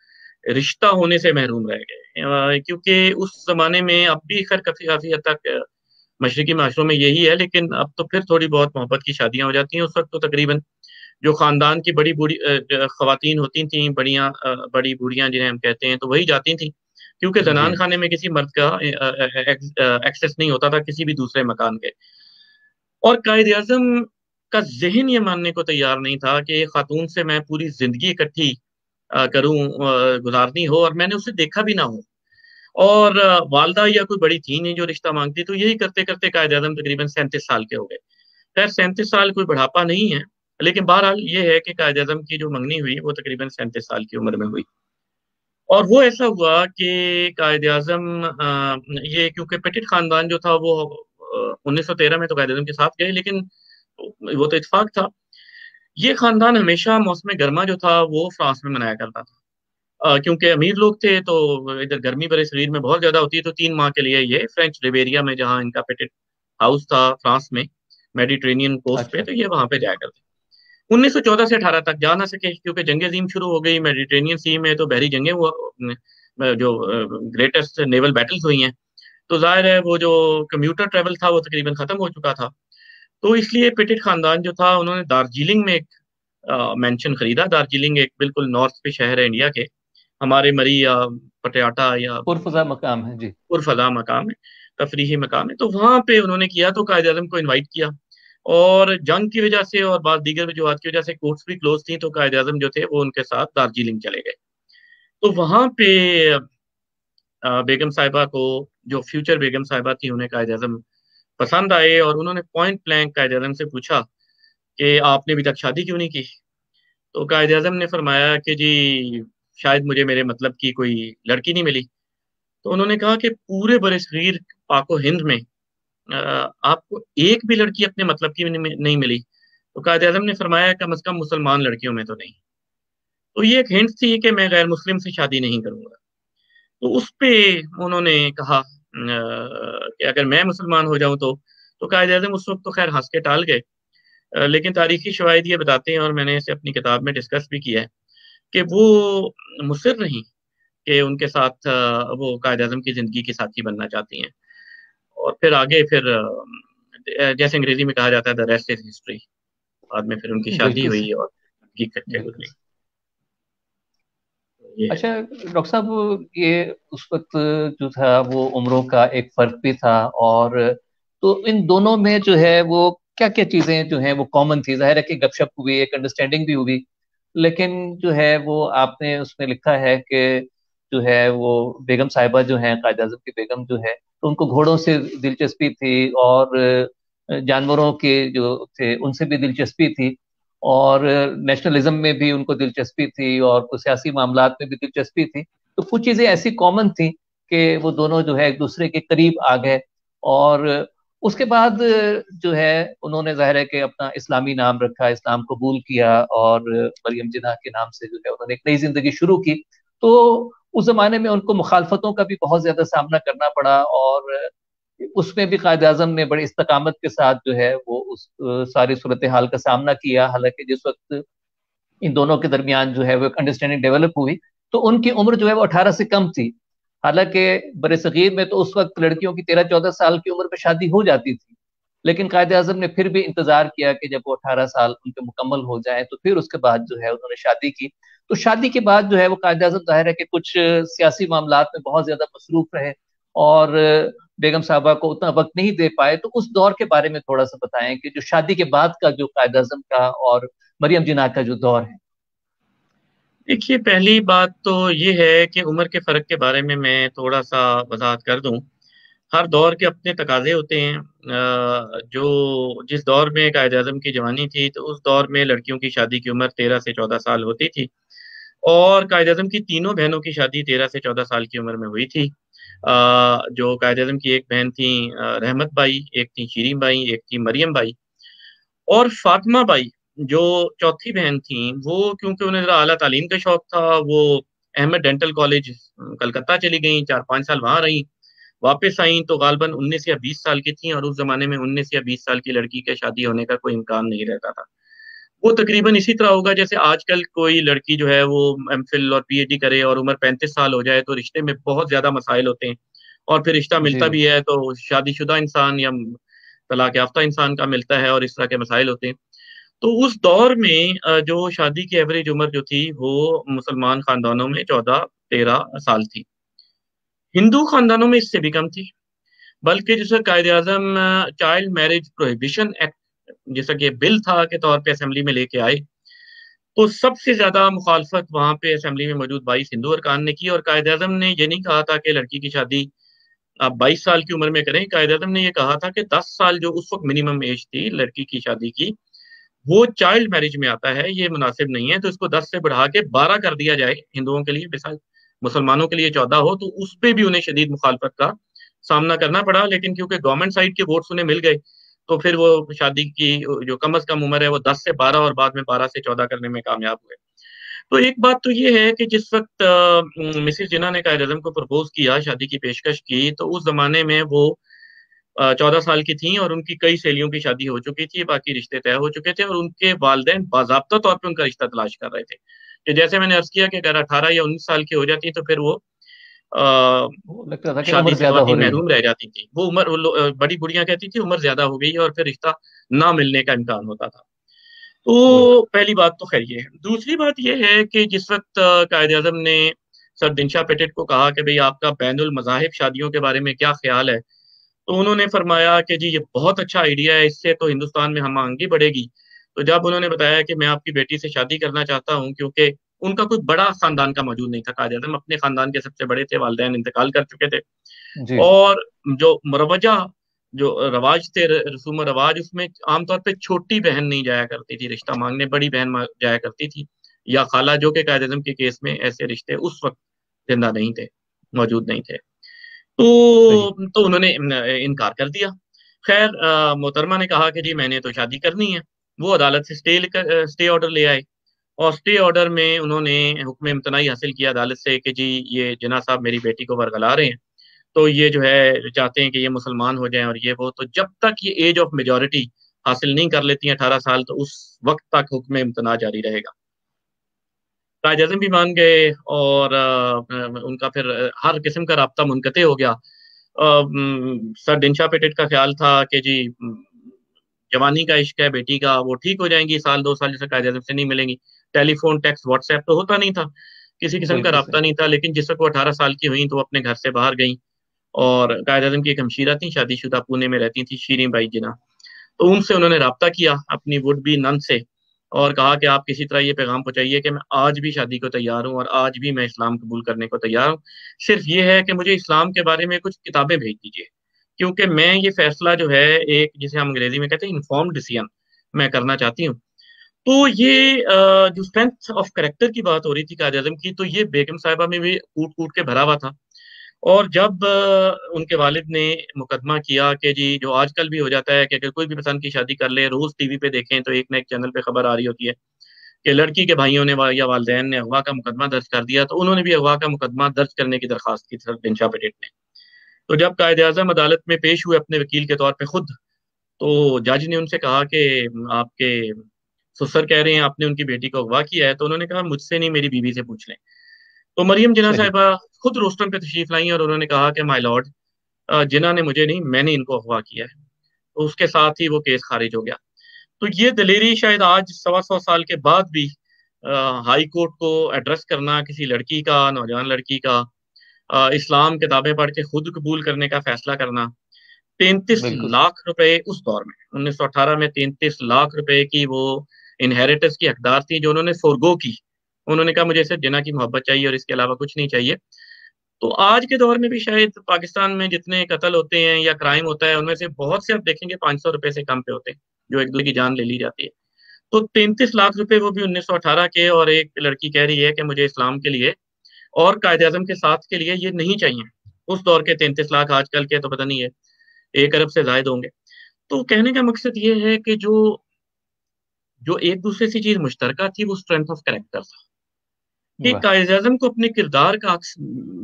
रिश्ता होने से महरूम रह गए क्योंकि उस जमाने में अब भी खैर काफ़ी काफ़ी हद तक मशरकी माशरों में यही है लेकिन अब तो फिर थोड़ी बहुत मोहब्बत की शादियाँ हो जाती हैं। उस वक्त तो तकरीबन जो खानदान की बड़ी बूढ़ी खातन होती थी बड़िया बड़ी बूढ़ियाँ जिन्हें हम कहते हैं तो वही जाती थी। क्योंकि जनान खाने में किसी मर्द का एक्सेस नहीं होता था किसी भी दूसरे मकान के। और कायद अजम का जहन ये मानने को तैयार नहीं था कि खातून से मैं पूरी ज़िंदगी इकट्ठी करूँ गुजारनी हो और मैंने उसे देखा भी ना हो। और वालदा या कोई बड़ी थी नहीं जो रिश्ता मांगती तो यही करते करते कायद अजम तकरीबन सैंतीस साल के हो गए। खैर, सैंतीस साल कोई बढ़ापा नहीं है, लेकिन बहरहाल ये है कि कायद अजम की जो मंगनी हुई, वो तकरीबन सैंतीस साल की उम्र में हुई। और वो ऐसा हुआ कि कायद अजम ये क्योंकि पेटिट खानदान जो था वो 1913 में तो कायद अजम के साथ गए, लेकिन वो तो इतफाक था। ये खानदान हमेशा मौसम गर्मा जो था वो फ्रांस में मनाया करता था। क्योंकि अमीर लोग थे तो इधर गर्मी बड़े शरीर में बहुत ज़्यादा होती है तो तीन माह के लिए ये फ्रेंच रिवेरिया में जहाँ इनका पेटेड हाउस था फ्रांस में मेडिटेरेनियन कोस्ट अच्छा। पे तो ये वहाँ पे जाया करते 1914 से 18 तक जा ना सके क्योंकि जंग अजीम शुरू हो गई मेडिटेरेनियन सी में तो बहरी जंगे वो जो ग्रेटेस्ट नेवल बैटल्स हुई हैं। तो ज़ाहिर है वो जो कम्यूटर ट्रेवल था वो तकरीबन खत्म हो चुका था। तो इसलिए पिटिट खानदान जो था उन्होंने दार्जिलिंग में एक मैंशन खरीदा। दार्जिलिंग एक बिल्कुल नॉर्थ पे शहर है इंडिया के। हमारे मरी या पटियाटा या पुरफजा मकाम है जी। पुरफजा मकाम है तफरीही मकाम है। तो वहाँ पे उन्होंने किया तो कायद आज़म को इन्वाइट किया। और जंग की वजह से और बाद दीगर वजूहत की वजह से कोर्ट्स भी क्लोज थी तो कायद आज़म जो थे वो उनके साथ दार्जिलिंग चले गए। तो वहाँ पे बेगम साहिबा को जो फ्यूचर बेगम साहिबा थी उन्हें कायद आज़म पसंद आए और उन्होंने पॉइंट ब्लैंक कायद अजम से पूछा कि आपने अभी तक शादी क्यों नहीं की? तो कायद अजम ने फरमाया कि जी, शायद मुझे मेरे मतलब की कोई लड़की नहीं मिली। तो उन्होंने कहा कि पूरे बर सगीर पाको हिंद में आपको एक भी लड़की अपने मतलब की नहीं मिली। तो कायद अजम ने फरमाया, कम अज कम मुसलमान लड़कियों में तो नहीं। तो ये एक हिंट थी कि मैं गैर मुस्लिम से शादी नहीं करूँगा। तो उस पर उन्होंने कहा कि अगर मैं मुसलमान हो जाऊँ तो तो कायद अजम उस वक्त तो खैर हंस के टाल गए। लेकिन तारीखी शवाद ये बताते हैं और मैंने इसे अपनी किताब में डिस्कस भी किया है कि वो मुसर नहीं कि उनके साथ वो कायद अजम की ज़िंदगी के साथी बनना चाहती हैं। और फिर आगे फिर जैसे अंग्रेज़ी में कहा जाता है द रेस्ट इज़ हिस्ट्री बाद में फिर उनकी शादी हुई और इकट्ठे गुजरी अच्छा डॉक्टर साहब, ये उस वक्त जो था, वो उम्रों का एक फ़र्क भी था और तो इन दोनों में जो है, वो क्या क्या चीज़ें जो है, वो कॉमन थी? ज़ाहिर है कि गपशप हुई, एक अंडरस्टैंडिंग भी हुई, लेकिन जो है, वो आपने उसमें लिखा है कि जो है, वो बेगम साहिबा जो है, कायद आज़म की बेगम जो है तो उनको घोड़ों से दिलचस्पी थी और जानवरों के जो थे, उनसे भी दिलचस्पी थी। और नेशनलिज्म में भी उनको दिलचस्पी थी और कुछ सियासी मामला में भी दिलचस्पी थी। तो कुछ चीज़ें ऐसी कॉमन थी कि वो दोनों जो है एक दूसरे के करीब आ गए और उसके बाद जो है उन्होंने ज़ाहिर है कि अपना इस्लामी नाम रखा, इस्लाम कबूल किया और मरियम जिना के नाम से जो है उन्होंने एक नई ज़िंदगी शुरू की। तो उस जमाने में उनको मुखालफतों का भी बहुत ज़्यादा सामना करना पड़ा और उसमें भी कायद अजम ने बड़ी इस्तकामत के साथ जो है वो उस सारी सूरत हाल का सामना किया। हालाँकि जिस वक्त इन दोनों के दरमियान जो है वो एक अंडरस्टैंडिंग डेवलप हुई तो उनकी उम्र जो है वो अठारह से कम थी। हालाँकि बर सगीर में तो उस वक्त लड़कियों की तेरह चौदह साल की उम्र में शादी हो जाती थी, लेकिन कायद अजम ने फिर भी इंतज़ार किया कि जब वो अठारह साल उनके मुकम्मल हो जाए तो फिर उसके बाद जो है उन्होंने शादी की। तो शादी के बाद जो है वो कायद अजम ज़ाहिर है कि कुछ सियासी मामला में बहुत ज़्यादा मसरूफ रहे। और बेगम साहबा को उतना वक्त नहीं दे पाए तो उस दौर के बारे में थोड़ा सा बताएँ कि जो शादी के बाद का जो कायद अजम का और मरियम जिना का जो दौर है। देखिए, पहली बात तो ये है कि उम्र के फ़र्क के बारे में मैं थोड़ा सा वजाहत कर दूँ। हर दौर के अपने तकाजे होते हैं। जो जिस दौर में कायद अजम की जवानी थी तो उस दौर में लड़कियों की शादी की उम्र तेरह से चौदह साल होती थी। और कायद अजम की तीनों बहनों की शादी तेरह से चौदह साल की उम्र में हुई थी। जो कायद अजम की एक बहन थी रहमत बाई, एक थी शीरीन बाई, एक थी मरियम बाई और फातिमा बाई, जो चौथी बहन थी, वो क्योंकि उन्हें जरा अला तालीम का शौक था, वो अहमद डेंटल कॉलेज कलकत्ता चली गई चार पाँच साल वहाँ रही, वापस आई तो गालबन उन्नीस या बीस साल की थी और उस जमाने में उन्नीस या बीस साल की लड़की के शादी होने का कोई इम्कान नहीं रहता था। वो तकरीबन इसी तरह होगा जैसे आजकल कोई लड़की जो है वो एम फिल और पीएचडी करे और उम्र पैंतीस साल हो जाए तो रिश्ते में बहुत ज़्यादा मसाइल होते हैं। और फिर रिश्ता मिलता भी है तो शादीशुदा इंसान या तलाक याफ्ता इंसान का मिलता है और इस तरह के मसाइल होते हैं। तो उस दौर में जो शादी की एवरेज उम्र जो थी वो मुसलमान खानदानों में चौदह तेरह साल थी। हिंदू खानदानों में इससे भी कम थी। बल्कि जैसे Quaid Azam child marriage prohibition act जैसा कि बिल था के तौर पे असेंबली में लेके आए। तो सबसे ज़्यादा मुखालफत वहाँ पे असेंबली में मौजूद बाईस हिंदू अरकान ने की और कायद अजम ने ये नहीं कहा था कि लड़की की शादी आप बाईस साल की उम्र में करें। कायद अजम ने यह कहा था कि दस साल जो उस वक्त मिनिमम एज थी लड़की की शादी की, वो चाइल्ड मैरिज में आता है, ये मुनासिब नहीं है। तो इसको दस से बढ़ा के बारह कर दिया जाए हिंदुओं के लिए, मिसाल मुसलमानों के लिए चौदह हो तो उस पर भी उन्हें शदीद मुखालफत का सामना करना पड़ा। लेकिन क्योंकि गवर्नमेंट साइड के वोट्स उन्हें मिल गए तो फिर वो शादी की जो कम अज कम उम्र है, वो दस से बारह और बाद में बारह से चौदह करने में कामयाब हुए। तो एक बात तो ये है कि जिस वक्त मिसिस जिना ने अजम को प्रपोज किया, शादी की पेशकश की तो उस जमाने में वो चौदह साल की थी और उनकी कई सहेलियों की शादी हो चुकी थी, बाकी रिश्ते तय हो चुके थे और उनके वालदेन बाबा तौर पर उनका रिश्ता तलाश कर रहे थे। कि जैसे मैंने अर्ज़ किया कि अगर अठारह या उन्नीस साल की हो जाती तो फिर वो शादी से महरूम रह जाती थी। वो उम्र बड़ी बुढ़िया कहती थी उम्र ज़्यादा हो गई है और फिर रिश्ता ना मिलने का इम्कान होता था। तो पहली बात तो खैर ये है। दूसरी बात यह है कि जिस वक्त कायद अजम ने सर दिनशा पेटेट को कहा कि भाई आपका बैन मजाहिब शादियों के बारे में क्या ख्याल है? तो उन्होंने फरमाया कि जी ये बहुत अच्छा आइडिया है इससे तो हिंदुस्तान में हम आगे बढ़ेगी। तो जब उन्होंने बताया कि मैं आपकी बेटी से शादी करना चाहता हूँ क्योंकि उनका कोई बड़ा खानदान का मौजूद नहीं था कहा जाता अपने खानदान के सबसे बड़े थे वालदे इंतकाल कर चुके थे। और जो मरवजा जो रवाज थे रसूम रवाज उसमें आमतौर पे छोटी बहन नहीं जाया करती थी रिश्ता मांगने बड़ी बहन जाया करती थी। या खाला जो के कायद के केस में ऐसे रिश्ते उस वक्त ज़िंदा नहीं थे मौजूद नहीं थे। तो तो उन्होंने इनकार कर दिया। खैर मोहतरमा ने कहा कि जी मैंने तो शादी करनी है। वो अदालत से स्टे स्टे ऑर्डर ले आए। और स्टे ऑर्डर में उन्होंने हुक्म इम्तनाई हासिल किया, अदालत से कि जी, ये जना साहब मेरी बेटी को बरगला रहे हैं तो ये जो है, चाहते हैं कि ये मुसलमान हो जाएँ और ये वो तो जब तक ये एज ऑफ़ मेजोरिटी हासिल नहीं कर लेती हैं अठारह साल तो उस वक्त तक हुक्म इम्तना जारी रहेगा। कायद अजम भी मान गए और उनका फिर हर किस्म का रबता मुनकते हो गया। सर दिनशा पेटेट का ख्याल था कि जी जवानी का इश्क है, बेटी का, वो ठीक हो जाएँगी, साल, दो साल जैसे कायद अजम से नहीं मिलेंगी। टेलीफोन टेक्स्ट व्हाट्सएप तो होता नहीं था। किसी किस्म का रबता नहीं था लेकिन जिस वक्त वो अठारह साल की हुई तो अपने घर से बाहर गई और कायद अजम की एक हमशीरा थी शादीशुदा पुणे में रहती थी शीरें बाई जिना। तो उनसे उन्होंने रबता किया अपनी वुड बी नन से और कहा कि आप किसी तरह ये पैगाम पहुंचाइए कि मैं आज भी शादी को तैयार हूँ और आज भी मैं इस्लाम कबूल करने को तैयार हूँ। सिर्फ़ ये है कि मुझे इस्लाम के बारे में कुछ किताबें भेज दीजिए क्योंकि मैं ये फैसला जो है एक जिसे हम अंग्रेज़ी में कहते हैं इन्फॉर्म डिसीज़न मैं करना चाहती हूँ। तो ये जो स्ट्रेंथ ऑफ़ करेक्टर की बात हो रही थी काज की तो ये बेगम साहिबा में भी कूट कूट के भरा हुआ था। और जब उनके वालिद ने मुकदमा किया कि जी, जो आजकल भी हो जाता है कि अगर कोई भी पसंद की शादी कर ले, रोज टीवी पे देखें तो एक न एक चैनल पे खबर आ रही होती है कि लड़की के भाइयों ने या वालदेन ने अगवा का मुकदमा दर्ज कर दिया तो उन्होंने भी अगवा का मुकदमा दर्ज करने की दरखास्त की सर बिनशा पटेट ने। तो जब कायद अजम अदालत में पेश हुए अपने वकील के तौर पर खुद तो जज ने उनसे कहा कि आपके ससुर कह रहे हैं आपने उनकी बेटी को अगवा किया है तो उन्होंने कहा मुझसे नहीं मेरी बीवी से पूछ लें. तो मरियम जिना साहिबा खुद रोस्टम पे तशरीफ़ लाई और उन्होंने कहा कि माई लॉर्ड जिना ने मुझे नहीं मैंने इनको अगवा किया है। तो उसके साथ ही वो केस खारिज हो गया। तो ये दलेरी शायद आज सवा सौ साल के बाद भी हाई कोर्ट को एड्रेस करना किसी लड़की का नौजवान लड़की का आ, इस्लाम किताबें पढ़ के खुद कबूल करने का फैसला करना तैंतीस लाख रुपए उस दौर में 1918 में तैंतीस लाख रुपए की वो इनहेरिटेंस की हकदार थी जो उन्होंने फोरगो की। उन्होंने कहा, मुझे सिर्फ़ जिना की मोहब्बत चाहिए और इसके अलावा कुछ नहीं चाहिए। तो आज के दौर में भी शायद पाकिस्तान में जितने कत्ल होते हैं या क्राइम होता है, उनमें से बहुत से आप देखेंगे, पाँच सौ रुपए से कम पे होते हैं, जो एक दूसरे की जान ले ली जाती है। तो तैंतीस लाख रुपए वो भी उन्नीस सौ अठारह के और एक लड़की कह रही है कि मुझे इस्लाम के लिए और कायद अजम के साथ के लिए ये नहीं चाहिए। उस दौर के तैंतीस लाख आजकल के तो पता नहीं है, एक अरब से जायद होंगे। तो कहने का मकसद ये है कि जो जो एक दूसरे से चीज़ मुश्तरका थी वो स्ट्रेंथ ऑफ़ करेक्टर था। कि कायद अजम को अपने किरदार का अक्स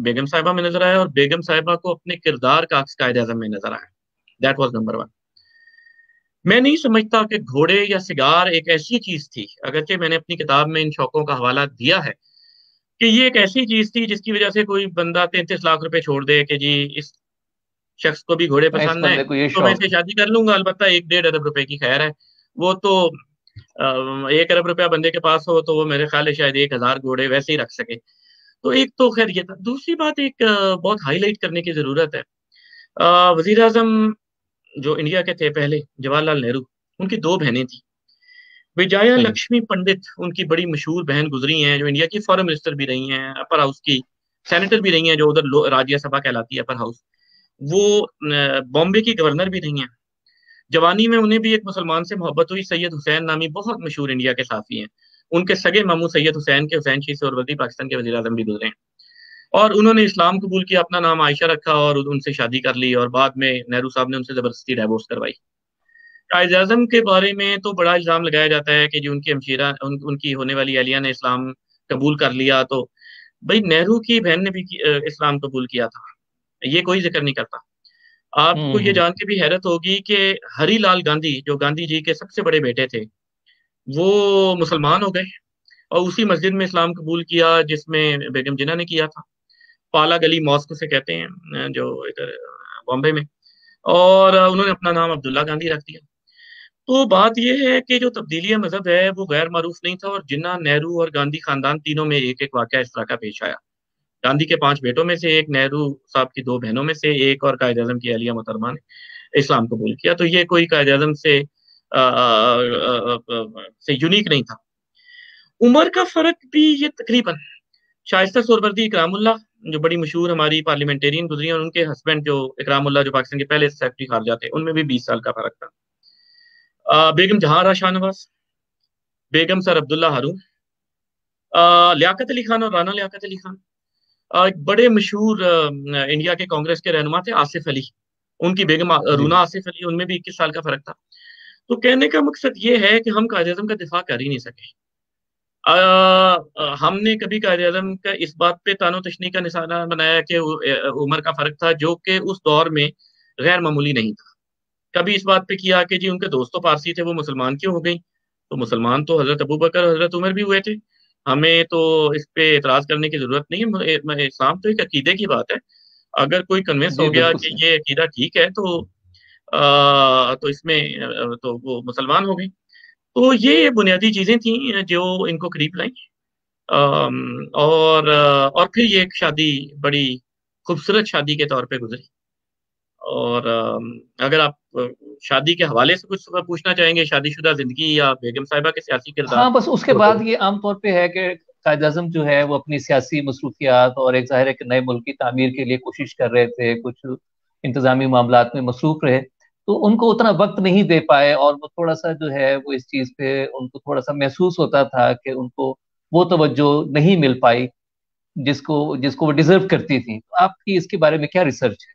बेगम साहिबा में नज़र आया और बेगम साहिबा को अपने किरदार का अक्स कायद अजम में नज़र आया। दैट वॉज़ नंबर वन मैं नहीं समझता कि घोड़े या सिगार एक ऐसी चीज़ थी। अगरचे मैंने अपनी किताब में इन शौकों का हवाला दिया है कि ये एक ऐसी चीज़ थी जिसकी वजह से कोई बंदा तैंतीस लाख रुपए छोड़ दे कि जी इस शख्स को भी घोड़े पसंद है तो मैं इसे शादी कर लूँगा। अलबत्ता एक डेढ़ अरब रुपए की खैर है। वो तो एक अरब रुपया बंदे के पास हो तो वो मेरे ख्याल है शायद एक हज़ार घोड़े वैसे ही रख सके। तो एक तो खैर ये था। दूसरी बात एक बहुत हाईलाइट करने की ज़रूरत है। वज़ीर आज़म जो इंडिया के थे पहले जवाहरलाल नेहरू उनकी दो बहनें थी। विजया लक्ष्मी पंडित उनकी बड़ी मशहूर बहन गुजरी हैं जो इंडिया की फॉरेन मिनिस्टर भी रही हैं अपर हाउस की सेनेटर भी रही हैं जो उधर राज्यसभा कहलाती है अपर हाउस वो बॉम्बे की गवर्नर भी रही हैं। जवानी में उन्हें भी एक मुसलमान से मोहब्बत हुई सैयद हुसैन नामी बहुत मशहूर इंडिया के साफी हैं। उनके सगे मामू सैयद हुसैन के हुसैन शी सोरवती पाकिस्तान के वजी अजम भी गुजरे हैं। और उन्होंने इस्लाम कबूल किया अपना नाम आयशा रखा और उनसे शादी कर ली और बाद में नेहरू साहब ने उनसे ज़बरदस्ती डाइवोर्स करवाई। कायद अजम के बारे में तो बड़ा इल्ज़ाम लगाया जाता है कि जो उनकी हमशीरा उन, उनकी होने वाली अलिया ने इस्लाम कबूल कर लिया तो भाई नेहरू की बहन ने भी इस्लाम कबूल किया था। ये कोई ज़िक्र नहीं करता। आपको ये हम्म, हम्म। जान के भी हैरत होगी कि हरीलाल गांधी जो गांधी जी के सबसे बड़े बेटे थे वो मुसलमान हो गए और उसी मस्जिद में इस्लाम कबूल किया जिसमें बेगम जिना ने किया था। पाला गली मॉस्क से कहते हैं जो इधर बॉम्बे में। और उन्होंने अपना नाम अब्दुल्ला गांधी रख दिया। तो बात यह है कि जो तब्दीली मज़हब है वो गैर मरूफ नहीं था और जिन्ना नेहरू और गांधी खानदान तीनों में एक एक वाक्य इस तरह का पेश आया। गांधी के पाँच बेटों में से एक नेहरू साहब की दो बहनों में से एक और कायद अजम की अलिया मोहतरमा ने इस्लाम कबूल किया। तो ये कोई कायद अजम से आ, आ, आ, से यूनिक नहीं था। उम्र का फ़र्क भी ये तकरीबन शाइस्ता सोरवर्दी इकरामुल्ला जो बड़ी मशहूर हमारी पार्लियामेंटेरियन गुजरी और उनके हस्बैंड जो इकरामुल्ला जो पाकिस्तान के पहले सेक्रेटरी खारजा थे उनमें भी बीस साल का फ़र्क था। बेगम जहाँ शाहनवाज बेगम सर अब्दुल्ला हारून। लियाकत अली खान और राना लियाकत अली खान। एक बड़े मशहूर इंडिया के कांग्रेस के रहनुमा थे आसिफ अली। उनकी बेगम रूना आसिफ अली उनमें भी इक्कीस साल का फ़र्क था। तो कहने का मकसद ये है कि हम कायद का दिफा कर ही नहीं सके। आ, हमने कभी कायद का इस बात पे तानो तशनी का निशाना बनाया कि उम्र का फ़र्क था जो कि उस दौर में गैर मामूली नहीं था। कभी इस बात पे किया कि जी उनके दोस्तों पारसी थे वो मुसलमान क्यों हो गई? तो मुसलमान तो हज़रत अबू बकर हज़रत उमर भी हुए थे। हमें तो इस पे एतराज़ करने की ज़रूरत नहीं है। इस्लाम तो एक अकीदे की बात है। अगर कोई कन्विंस हो गया कि ये अकीदा ठीक है तो आ, तो इसमें तो वो मुसलमान हो गए। तो ये बुनियादी चीज़ें थी जो इनको करीब लाई। और और फिर ये एक शादी बड़ी खूबसूरत शादी के तौर पे गुजरी। और अगर आप शादी के हवाले से कुछ पूछना चाहेंगे शादीशुदा ज़िंदगी या बेगम साहिबा के सियासी किरदार? हाँ बस उसके तो बाद ये आमतौर पे है कि कायद अजम जो है वो अपनी सियासी मसरूफियात और एक ज़ाहिर है कि नए मुल्क की तामीर के लिए कोशिश कर रहे थे कुछ इंतजामी मामला में मसरूफ रहे तो उनको उतना वक्त नहीं दे पाए और वो थोड़ा सा जो है वो इस चीज़ पे उनको थोड़ा सा महसूस होता था कि उनको वो तवज्जो नहीं मिल पाई जिसको जिसको वो डिजर्व करती थी। तो आपकी इसके बारे में क्या रिसर्च है?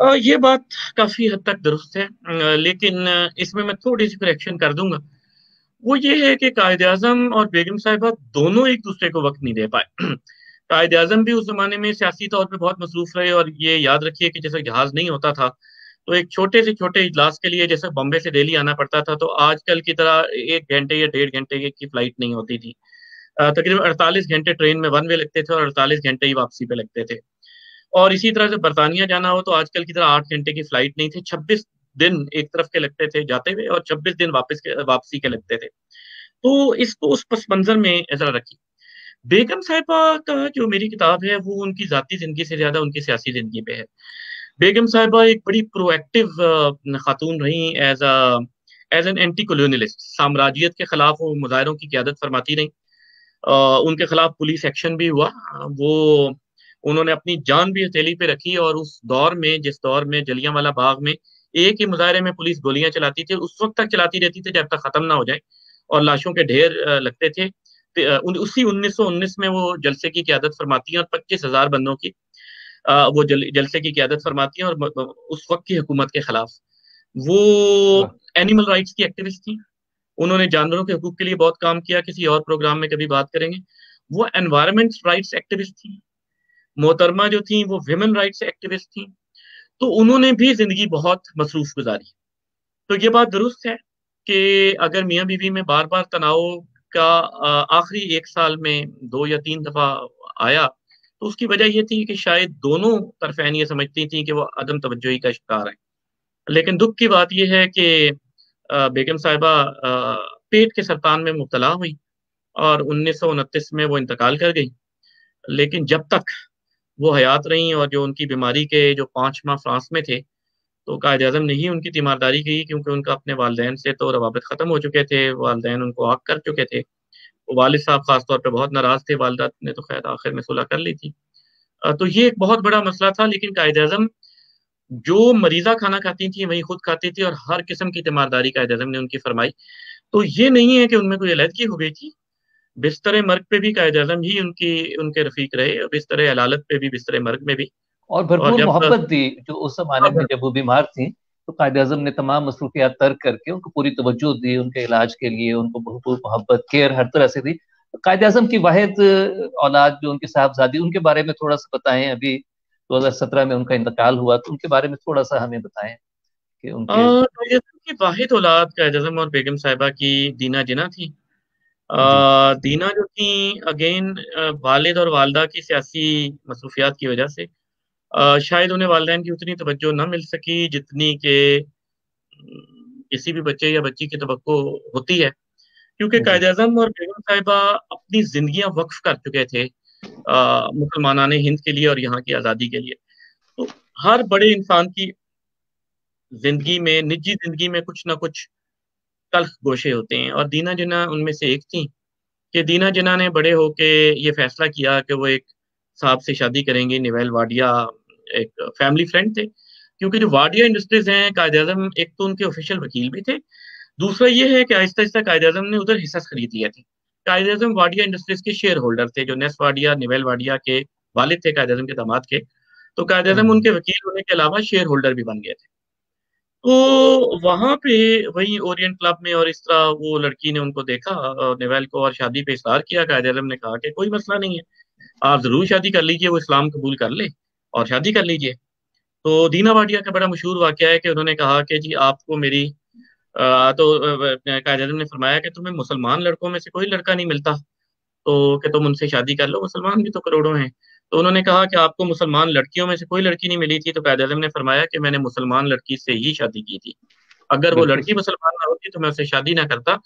ये बात काफ़ी हद तक दुरुस्त है। लेकिन इसमें मैं थोड़ी सी करेक्शन कर दूँगा। वो ये है कि कायद आज़म और बेगम साहिबा दोनों एक दूसरे को वक्त नहीं दे पाए। कायद आज़म भी उस जमाने में सियासी तौर पर बहुत मसरूफ रहे और ये याद रखिए कि जैसे जहाज़ नहीं होता था तो एक छोटे से छोटे इजलास के लिए जैसे बॉम्बे से दिल्ली आना पड़ता था तो आजकल की तरह एक घंटे या डेढ़ घंटे की फ़्लाइट नहीं होती थी। तकरीबन अड़तालीस घंटे ट्रेन में वन वे लगते थे और अड़तालीस घंटे ही वापसी पे लगते थे। और इसी तरह से बरतानिया जाना हो तो आजकल की तरह आठ घंटे की फ़्लाइट नहीं थी, छब्बीस दिन एक तरफ़ के लगते थे जाते हुए और छब्बीस दिन वापस के, वापसी के लगते थे। तो इसको उस पस मंजर में जरा रखी बेगम साहिबा का जो मेरी किताब है, वो उनकी जाती ज़िंदगी से ज़्यादा उनकी सियासी ज़िंदगी पे है। बेगम साहिबा एक बड़ी प्रोएक्टिव खातून रही as as an anti colonialist साम्राज्यत के खिलाफ वो मुजाहरों की क्यादत फरमाती रही। उनके खिलाफ पुलिस एक्शन भी हुआ। वो उन्होंने अपनी जान भी हथेली पे रखी और उस दौर में जिस दौर में जलियांवाला बाग में एक ही मुजाहरे में पुलिस गोलियाँ चलाती थी उस वक्त तक चलाती रहती थी जब तक खत्म ना हो जाए और लाशों के ढेर लगते थे। उसी 1919 में वो जलसे की क्यादत फरमाती है और पच्चीस हज़ार बंदों की वो जल, जलसे की क्यादत फरमाती हैं और उस वक्त की हुकूमत के खिलाफ। वो एनिमल राइट्स की एक्टिविस्ट थी। उन्होंने जानवरों के हकूक के लिए बहुत काम किया किसी और प्रोग्राम में कभी बात करेंगे। वो एनवायरमेंट राइट्स एक्टिविस्ट थी। मोहतरमा जो थी, वो विमेन राइट्स एक्टिविस्ट थी तो उन्होंने भी ज़िंदगी बहुत मसरूफ गुजारी। तो ये बात दुरुस्त है कि अगर मियाँ बीवी में बार बार तनाव का आखिरी एक साल में दो या तीन दफ़ा आया तो उसकी वजह यह थी कि शायद दोनों तरफेन ये समझती थी कि वो अदम तवज्जोही का शिकार है। लेकिन दुख की बात यह है कि बेगम साहिबा पेट के सरतान में मुबतला हुई और उन्नीस में वो इंतकाल कर गई। लेकिन जब तक वो हयात रहीं और जो उनकी बीमारी के जो पाँच माह फ्रांस में थे तो कायद अजम ने ही उनकी तीमारदारी की क्योंकि उनका अपने वालदेन से तो रवाबत ख़त्म हो चुके थे, वालदेन उनको आग कर चुके थे। वालिद साहब खासतौर पर बहुत नाराज़ थे, वालदा ने तो खैर आखिर में सुलह कर ली थी। तो ये एक बहुत बड़ा मसला था, लेकिन कायद अजम जो मरीजा खाना खाती थी, वही खुद खाती थी और हर किस्म की तीमारदारी कायद अजम ने उनकी फरमाई। तो ये नहीं है कि उनमें कोई अलहदगी हो गई थी बिस्तर मर्ग पे भी कायद अजम ही उनकी उनके रफीक रहे और बिस्तर अलालत पे भी बिस्तर मर्ग में भी। और भरपूर मोहब्बत दी जो उस जमाने में जब वो बीमार थी तो कायद अजम ने तमाम मसरूफियात तर्क करके उनको पूरी तवज्जो दी उनके इलाज के लिए उनको भरपूर मोहब्बत केयर हर तरह से दी। कायद अजम की वाहिद औलाद जो उनके साहबजादी उनके बारे में थोड़ा सा बताएँ। अभी 2017 में उनका इंतकाल हुआ तो उनके बारे में थोड़ा सा हमें बताएँ कि उनके की वाहिद औलाद कायद अजम और बेगम साहिबा की दीना जिना थी। दीना जो थी अगेन वालिद और वालदा की सियासी मसरूफियात की वजह से शायद उन्हें वालदेन की उतनी तवज्जो न मिल सकी जितनी के किसी भी बच्चे या बच्ची की तो होती है। क्योंकि कायद अजम और बेगम साहिबा अपनी ज़िंदगी वक्फ कर चुके थे मुसलमान हिंद के लिए और यहाँ की आज़ादी के लिए। तो हर बड़े इंसान की ज़िंदगी में निजी ज़िंदगी में कुछ ना कुछ तल्ख गोशे होते हैं। और दीना जना उनमें से एक थी कि दीना जिना ने बड़े होके ये फैसला किया कि वो एक साहब से शादी करेंगे निवेल वाडिया एक फैमिली फ्रेंड थे। क्योंकि जो वाडिया इंडस्ट्रीज़ हैं कायद अजम एक तो उनके ऑफिशियल वकील भी थे। दूसरा ये है कि आहिस्ता आहिस्ता कायद अजम ने उधर हिस्सा खरीद लिया थे। कायद अजम वाडिया इंडस्ट्रीज़ के शेयर होल्डर थे जो नेस वाडिया निवेल वाडिया के वालिद थे कायद अजम के दामाद के। तो कायद अजम हम्म। उनके वकील होने के अलावा शेयर होल्डर भी बन गए थे। तो वहाँ पे वही ओरिएंट क्लब में और इस तरह वो लड़की ने उनको देखा निवेल को और शादी पे इशार किया कायद अजम ने कहा कि कोई मसला नहीं है। आप ज़रूर शादी कर लीजिए वो इस्लाम कबूल कर ले और शादी कर लीजिए। तो दीना भाटिया का बड़ा मशहूर वाक्य है कि उन्होंने कहा कि जी आपको मेरी आ, तो कायद आज़म ने फरमाया कि तुम्हें मुसलमान लड़कों में से कोई लड़का नहीं मिलता। तो कि तुम उनसे शादी कर लो मुसलमान भी तो करोड़ों हैं। तो उन्होंने कहा कि आपको मुसलमान लड़कियों में से कोई लड़की नहीं मिली थी तो कायद ने फरमाया कि मैंने मुसलमान लड़की से ही शादी की थी। अगर वो लड़की मुसलमान ना होती तो मैं उससे शादी ना करता।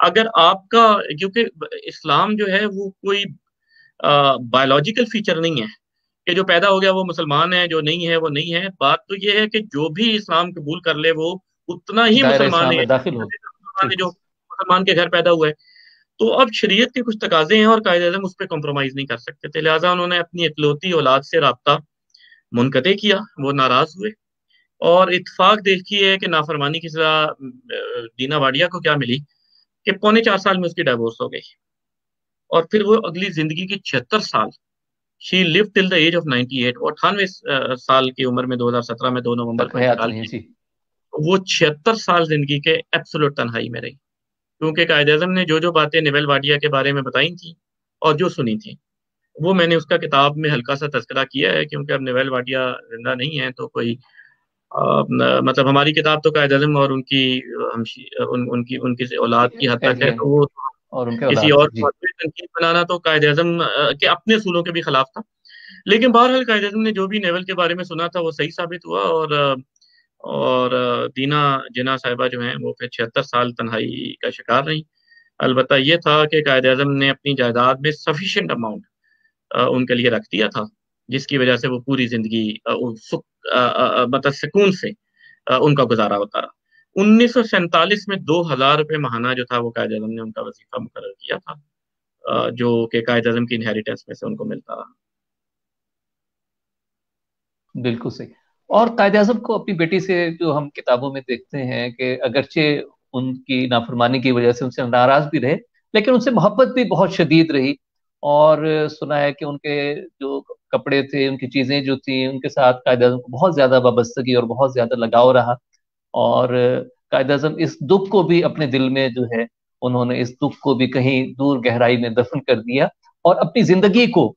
अगर आपका क्योंकि इस्लाम जो है वो कोई बायोलॉजिकल फीचर नहीं है कि जो पैदा हो गया वो मुसलमान है जो नहीं है वो नहीं है। बात तो ये है कि जो भी इस्लाम कबूल कर ले वो उतना ही मुसलमान है। जो मुसलमान के घर पैदा हुआ है तो अब शरीयत के कुछ तकाजे हैं और कायद अजम उस पर कॉम्प्रोमाइज नहीं कर सकते थे। लिहाजा उन्होंने अपनी इकलौती औलाद से रबता मुनकते किया वो नाराज़ हुए। और इतफाक देखी है कि नाफरमानी की सजा दीना वाडिया को क्या मिली कि पौने चार साल में उसकी डाइवोर्स हो गई। और फिर वो अगली ज़िंदगी के छिहत्तर साल she live till the age of 98 और अठानवे साल की उम्र में 2017 में दो नवंबर को वो छिहत्तर साल ज़िंदगी के एब्सोल्यूट तनहाई में रही। क्योंकि कायद अजम ने जो जो बातें निवेल वाडिया के बारे में बताई थी और जो सुनी थी वो मैंने उसका किताब में हल्का सा तस्करा किया है क्योंकि अब निवेल वाडिया ज़िंदा नहीं है तो कोई आ, मतलब हमारी किताब तो कायद अजम और उनकी उन, उनकी उनकी औलाद की हद तक है तो वो और उनके किसी और तनकीद बनाना तो कायद अजम के अपने असूलों के भी खिलाफ था। लेकिन बहरहाल कायद अजम ने जो भी नेवल के बारे में सुना था वो सही साबित हुआ और और दीना जिना साहिबा जो हैं, वो फिर छिहत्तर साल तन्हाई का शिकार रही। अलबत् ये था कि कायद अजम ने अपनी जायदाद में सफिशेंट अमाउंट उनके लिए रख दिया था, जिसकी वजह से वो पूरी ज़िंदगी मतलब सुकून से उनका गुजारा होता रहा। उन्नीस में दो हज़ार रुपये महाना जो था, वो कायद अजम ने उनका वजीफा मुकर किया था जो कि कायद अजम की इनहेरिटेंस में से उनको मिलता रहा। बिल्कुल सही। और कायद अजम को अपनी बेटी से जो हम किताबों में देखते हैं कि अगरचे उनकी नाफरमानी की वजह से उनसे नाराज़ भी रहे, लेकिन उनसे मोहब्बत भी बहुत शदीद रही। और सुना है कि उनके जो कपड़े थे, उनकी चीज़ें जो थी, उनके साथ कायद अजम को बहुत ज़्यादा वाबस्तगी और बहुत ज़्यादा लगाव रहा। और कायद अजम इस दुख को भी अपने दिल में जो है, उन्होंने इस दुख को भी कहीं दूर गहराई में दफन कर दिया। और अपनी ज़िंदगी को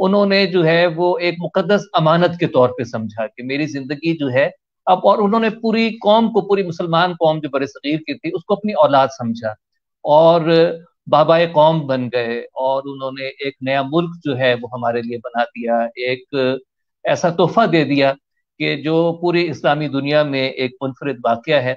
उन्होंने जो है वो एक मुकदस अमानत के तौर पे समझा कि मेरी ज़िंदगी जो है, अब और उन्होंने पूरी कौम को, पूरी मुसलमान कौम जो बर सगीर की थी, उसको अपनी औलाद समझा और बाबा कौम बन गए और उन्होंने एक नया मुल्क जो है वो हमारे लिए बना दिया, एक ऐसा तोहफा दे दिया कि जो पूरी इस्लामी दुनिया में एक मुनफरद वाक़ है।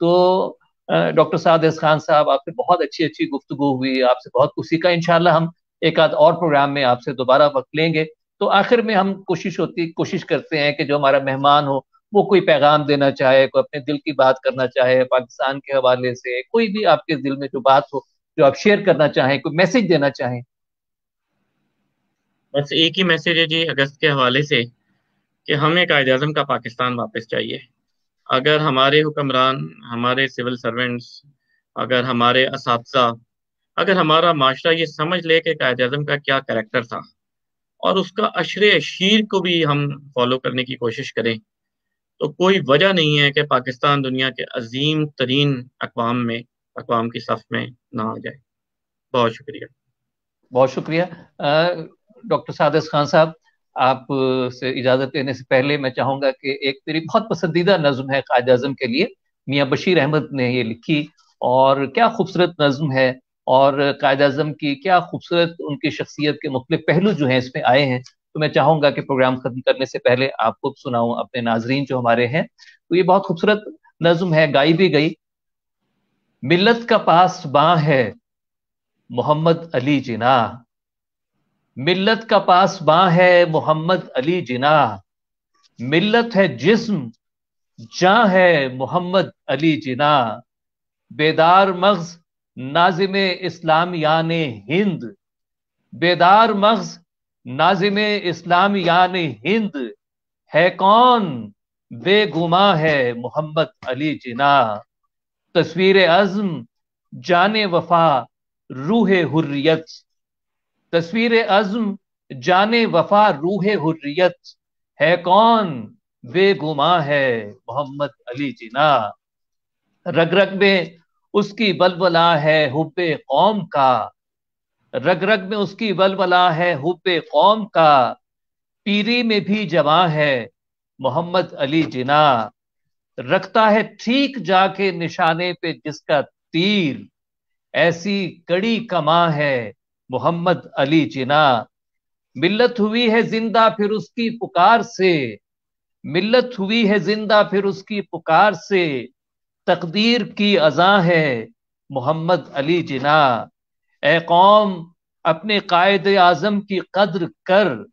तो डॉक्टर साद खान साहब, आपसे बहुत अच्छी अच्छी गुफ्तु हुई, आपसे बहुत कुछ सीखा इनशाला हम एक आध और प्रोग्राम में आपसे दोबारा वक्त लेंगे। तो आखिर में हम कोशिश होती, कोशिश करते हैं कि जो हमारा मेहमान हो, वो कोई पैगाम देना चाहे, कोई अपने दिल की बात करना चाहे, पाकिस्तान के हवाले से, कोई भी आपके दिल में जो बात हो, जो आप शेयर करना चाहें, कोई मैसेज देना चाहें। बस एक ही मैसेज है जी, अगस्त के हवाले से, कि हमें कायद अजम का पाकिस्तान वापस चाहिए अगर हमारे हुक्मरान, हमारे सिविल सर्वेंट्स, अगर हमारे इस अगर हमारा माशरा ये समझ ले कि कायद अजम का क्या करेक्टर था और उसका अशर शीर को भी हम फॉलो करने की कोशिश करें तो कोई वजह नहीं है कि पाकिस्तान दुनिया के अजीम तरीन अकवाम में, अकवाम की सफ में ना आ जाए। बहुत शुक्रिया। बहुत शुक्रिया। डॉक्टर सादस खान साहब, आप से इजाज़त लेने से पहले मैं चाहूँगा कि एक मेरी बहुत पसंदीदा नज्म है कायद अजम के लिए। मियाँ बशीर अहमद ने ये लिखी और क्या खूबसूरत नज्म है और कायद अजम की क्या खूबसूरत उनकी शख्सियत के मुख्तलिफ़ पहलू जो हैं इसमें आए हैं तो मैं चाहूँगा कि प्रोग्राम खत्म करने से पहले आपको सुनाऊं अपने नाजरीन जो हमारे हैं। तो ये बहुत खूबसूरत नज्म है, गाई भी गई। मिल्लत का पास बाँ है मोहम्मद अली जिना। मिल्लत का पास बाँ है मोहम्मद अली जिना। मिल्लत है जिस्म, जा है मोहम्मद अली जिना। बेदार मग्ज नाजिम इस्लाम यान हिंद। बेदार मग्ज, नाजिम इस्लाम यान हिंद। है कौन? बेगुमा है मोहम्मद अली जिना। तस्वीर अज़म, जान वफा, रूह हुर्रियत। तस्वीर अज़म, जाने वफा, रूह हुर्रियत। है कौन? बेगुमा है मोहम्मद अली जिना। रग रग में उसकी बलबला है हुब्बे कौम का। रग रग में उसकी बलबला है हुब्बे कौम का। पीरी में भी जमा है मोहम्मद अली जिना। रखता है ठीक जाके निशाने पे जिसका तीर। ऐसी कड़ी कमा है मोहम्मद अली जिना। मिल्लत हुई है ज़िंदा फिर उसकी पुकार से। मिल्लत हुई है ज़िंदा फिर उसकी पुकार से। तकदीर की अजा है, मोहम्मद अली जिना। ए कौम, अपने कायद आज़म की कद्र कर।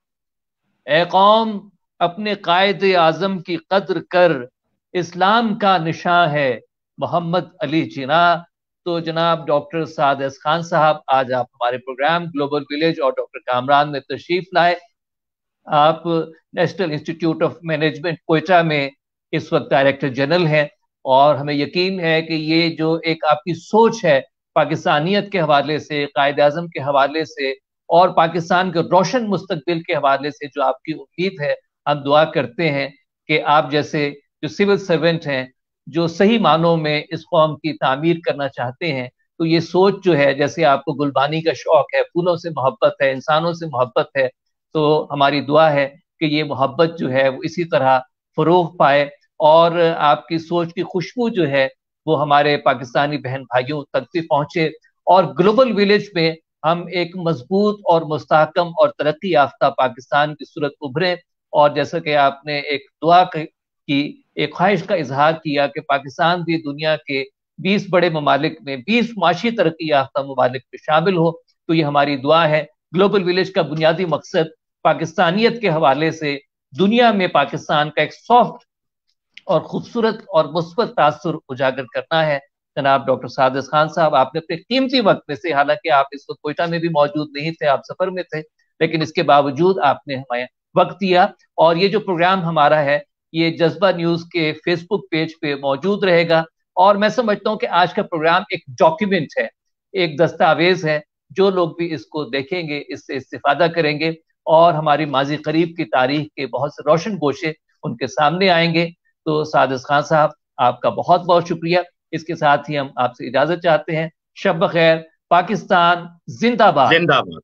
ए कौम, अपने कायद आज़म की कद्र कर। इस्लाम का निशान है, मोहम्मद अली जिना। तो जनाब, डॉक्टर सादस खान साहब, आज आप हमारे प्रोग्राम ग्लोबल विलेज और डॉक्टर कामरान में तशरीफ़ लाए। आप national institute of management Quetta में इस वक्त डायरेक्टर जनरल हैं। और हमें यकीन है कि ये जो एक आपकी सोच है, पाकिस्तानियत के हवाले से कायद अजम के हवाले से और पाकिस्तान के रोशन मुस्तबिल के हवाले से जो आपकी उम्मीद है, हम दुआ करते हैं कि आप जैसे जो सिविल सर्वेंट हैं, जो सही मानों में इस कौम की तामीर करना चाहते हैं तो ये सोच जो है, जैसे आपको गुलबानी का शौक है, फूलों से मोहब्बत है, इंसानों से मोहब्बत है तो हमारी दुआ है कि ये मोहब्बत जो है, वो इसी तरह फरोग पाए और आपकी सोच की खुशबू जो है, वो हमारे पाकिस्तानी बहन भाइयों तक भी पहुँचे। और ग्लोबल विलेज में हम एक मज़बूत और मुस्तकम और तरक्की याफ्ता पाकिस्तान की सूरत उभरे। और जैसा कि आपने एक दुआ की, एक ख्वाहिश का इजहार किया कि पाकिस्तान भी दुनिया के 20 बड़े ममालिक में 20 माशी तरक्की याफ्ता ममालिक में शामिल हो। तो ये हमारी दुआ है। ग्लोबल विलेज का बुनियादी मकसद पाकिस्तानियत के हवाले से दुनिया में पाकिस्तान का एक सॉफ्ट और खूबसूरत और मुस्बत तासर उजागर करना है। जनाब डॉक्टर सादिस खान साहब, आपने अपने कीमती वक्त में से, हालाँकि आप इस वक्त कोयटा में भी मौजूद नहीं थे, आप सफ़र में थे, लेकिन इसके बावजूद आपने हमें वक्त दिया और ये जो प्रोग्राम हमारा है, ये जज्बा न्यूज़ के फेसबुक पेज पे मौजूद रहेगा। और मैं समझता हूँ कि आज का प्रोग्राम एक डॉक्यूमेंट है, एक दस्तावेज़ है, जो लोग भी इसको देखेंगे, इससे इस्तेफादा करेंगे और हमारी माजी करीब की तारीख के बहुत से रोशन गोशे उनके सामने आएँगे। तो सादिस खान साहब, आपका बहुत बहुत शुक्रिया। इसके साथ ही हम आपसे इजाज़त चाहते हैं। शब खैर पाकिस्तान, जिंदाबाद। जिंदाबाद।